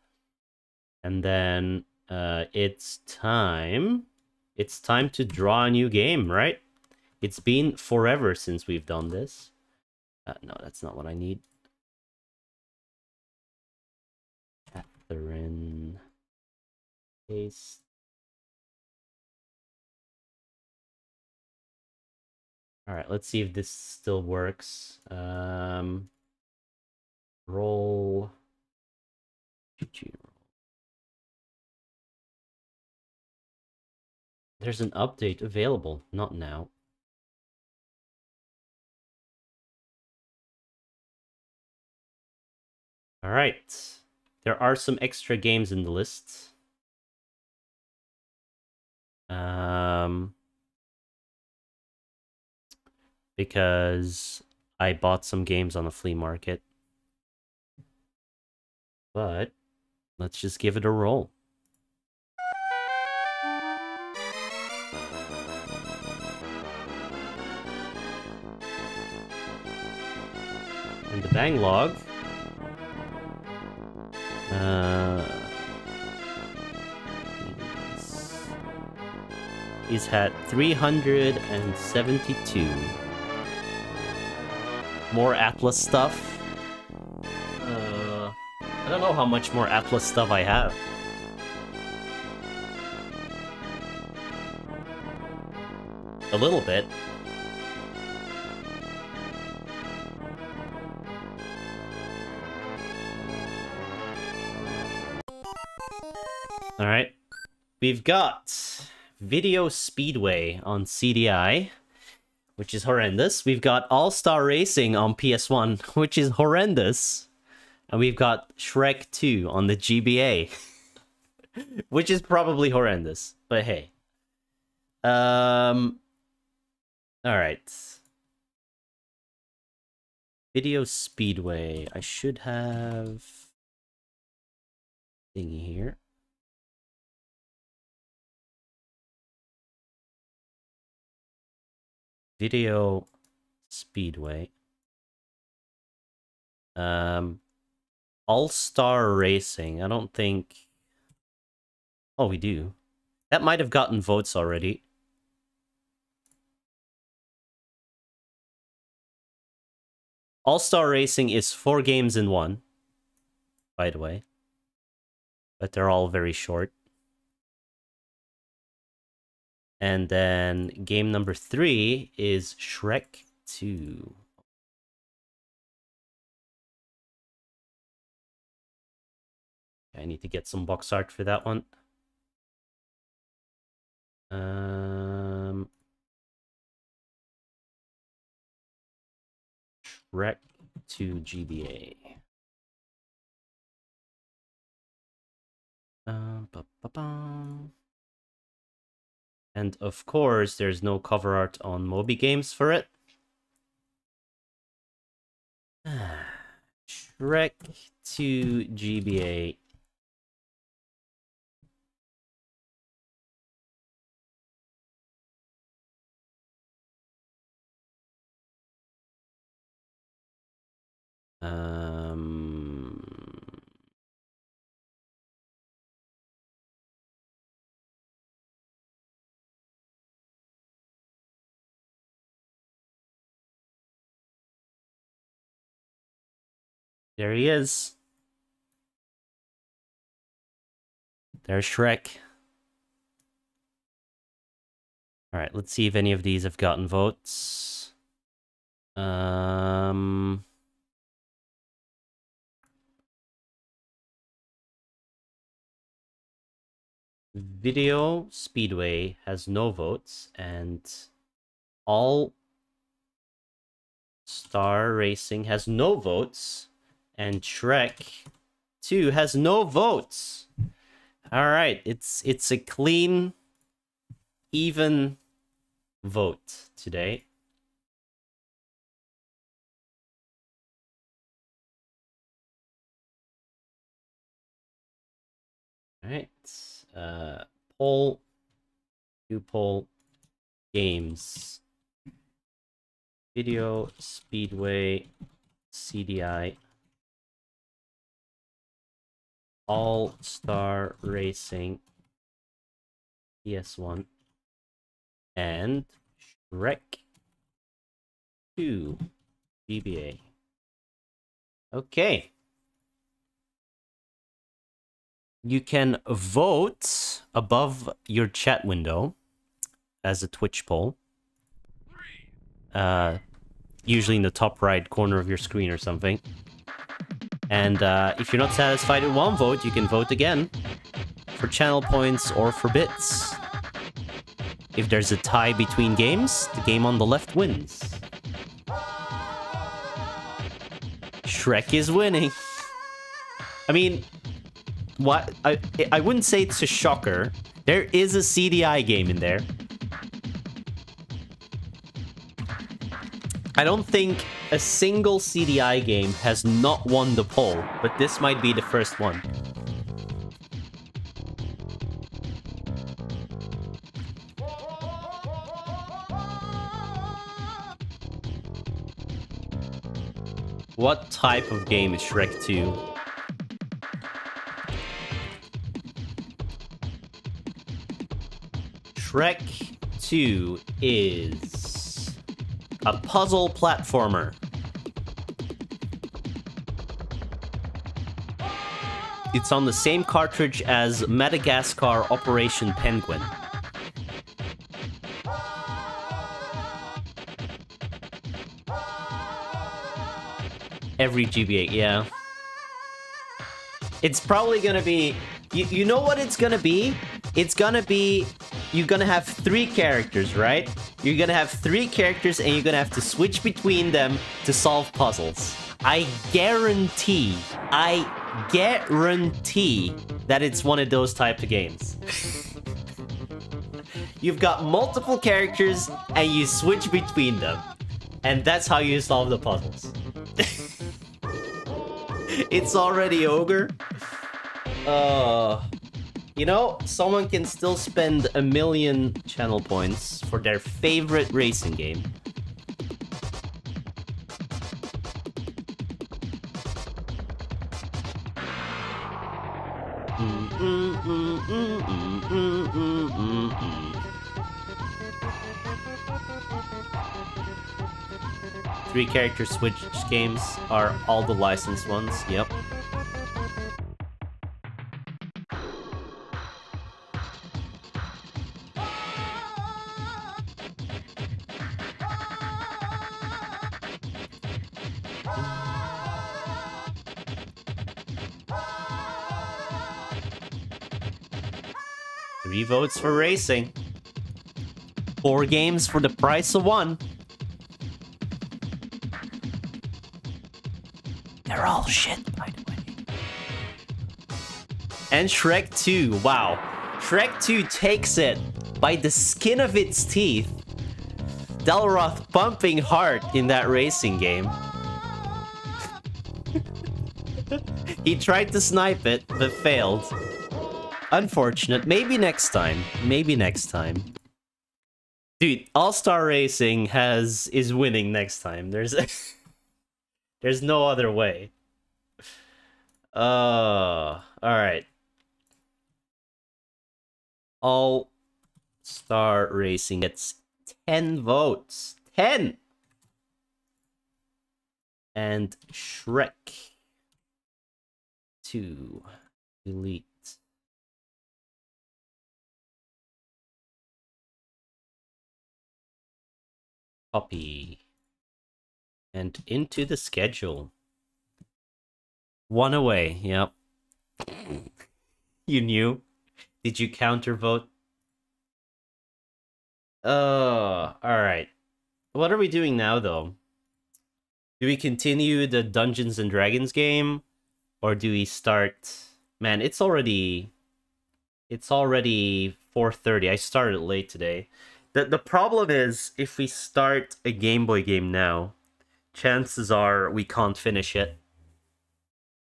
And then uh, it's time. It's time to draw a new game, right? It's been forever since we've done this. Uh, no, that's not what I need. Catherine. Paste. All right, let's see if this still works. Um, roll. There's an update available, not now. All right. There are some extra games in the list. Um, because I bought some games on the flea market. But let's just give it a roll. And the bang log. Uh, is at 372 more Atlus stuff. Uh, I don't know how much more Atlus stuff I have. A little bit. Alright. We've got Video Speedway on CDI which is horrendous. We've got All Star Racing on PS1, which is horrendous. And we've got Shrek 2 on the GBA, which is probably horrendous. But hey. Um. All right. Video Speedway. I should have thingy here. Video Speedway. Um, All Star Racing. I don't think. Oh, we do. That might have gotten votes already. All Star Racing is four games in one, by the way. But they're all very short. And then game number three is Shrek 2. I need to get some box art for that one. Um, Shrek 2 GBA. Um, ba -ba. And of course, there's no cover art on Moby Games for it. Shrek 2 GBA. Um... There he is. There's Shrek. Alright, let's see if any of these have gotten votes. Um... Video Speedway has no votes, and All Star Racing has no votes, and Shrek 2 has no votes. All right, it's it's a clean, even vote today. All right uh, poll, do poll, games, video, speedway, CDI, all star racing, PS1, and Shrek 2 GBA. Okay. you can vote above your chat window as a Twitch poll. Uh, usually in the top right corner of your screen or something. And uh, if you're not satisfied with one vote, you can vote again for channel points or for bits. If there's a tie between games, the game on the left wins. Shrek is winning. I mean, what I I wouldn't say it's a shocker. There is a CDI game in there. I don't think a single CDI game has not won the poll, but this might be the first one. What type of game is Shrek 2? Shrek 2 is a puzzle platformer. It's on the same cartridge as Madagascar Operation Penguin. Every GBA, yeah. It's probably gonna be You, you know what it's gonna be? It's gonna be... You're gonna have three characters, right? You're gonna have three characters and you're gonna have to switch between them to solve puzzles. I guarantee, I guarantee that it's one of those type of games. You've got multiple characters and you switch between them. And that's how you solve the puzzles. it's already ogre. Uh, you know, someone can still spend a million channel points for their favorite racing game. Three character Switch games are all the licensed ones, yep. Votes for racing. Four games for the price of one. They're all shit, by the way. And Shrek 2, wow. Shrek 2 takes it by the skin of its teeth. Delroth pumping hard in that racing game. he tried to snipe it, but failed. Unfortunate. Maybe next time. Maybe next time. Dude, All-Star Racing has is winning next time. There's There's no other way. Uh, all right. All Star Racing gets 10 votes. 10! And Shrek. 2. Delete. Copy. And into the schedule. One away, yep. you knew? Did you counter vote? Uh, alright. What are we doing now, though? Do we continue the Dungeons and Dragons game? Or do we start... Man, it's already... It's already 4.30. I started late today. The, the problem is, if we start a Game Boy game now, chances are we can't finish it.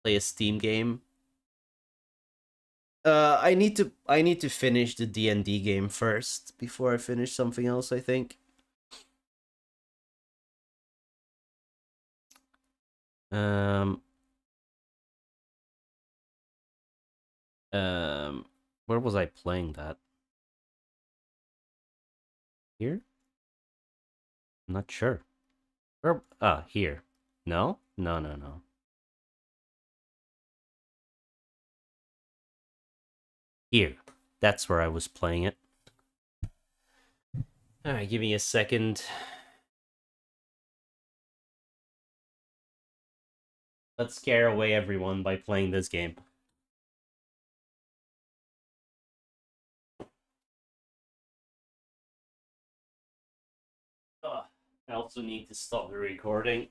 Play a Steam game. Uh, I need to I need to finish the D and D game first before I finish something else. I think. Um. Um, where was I playing that? Here? I'm not sure. Where? Ah, here. No? No, no, no. Here. That's where I was playing it. Alright, give me a second. Let's scare away everyone by playing this game. I also need to stop the recording.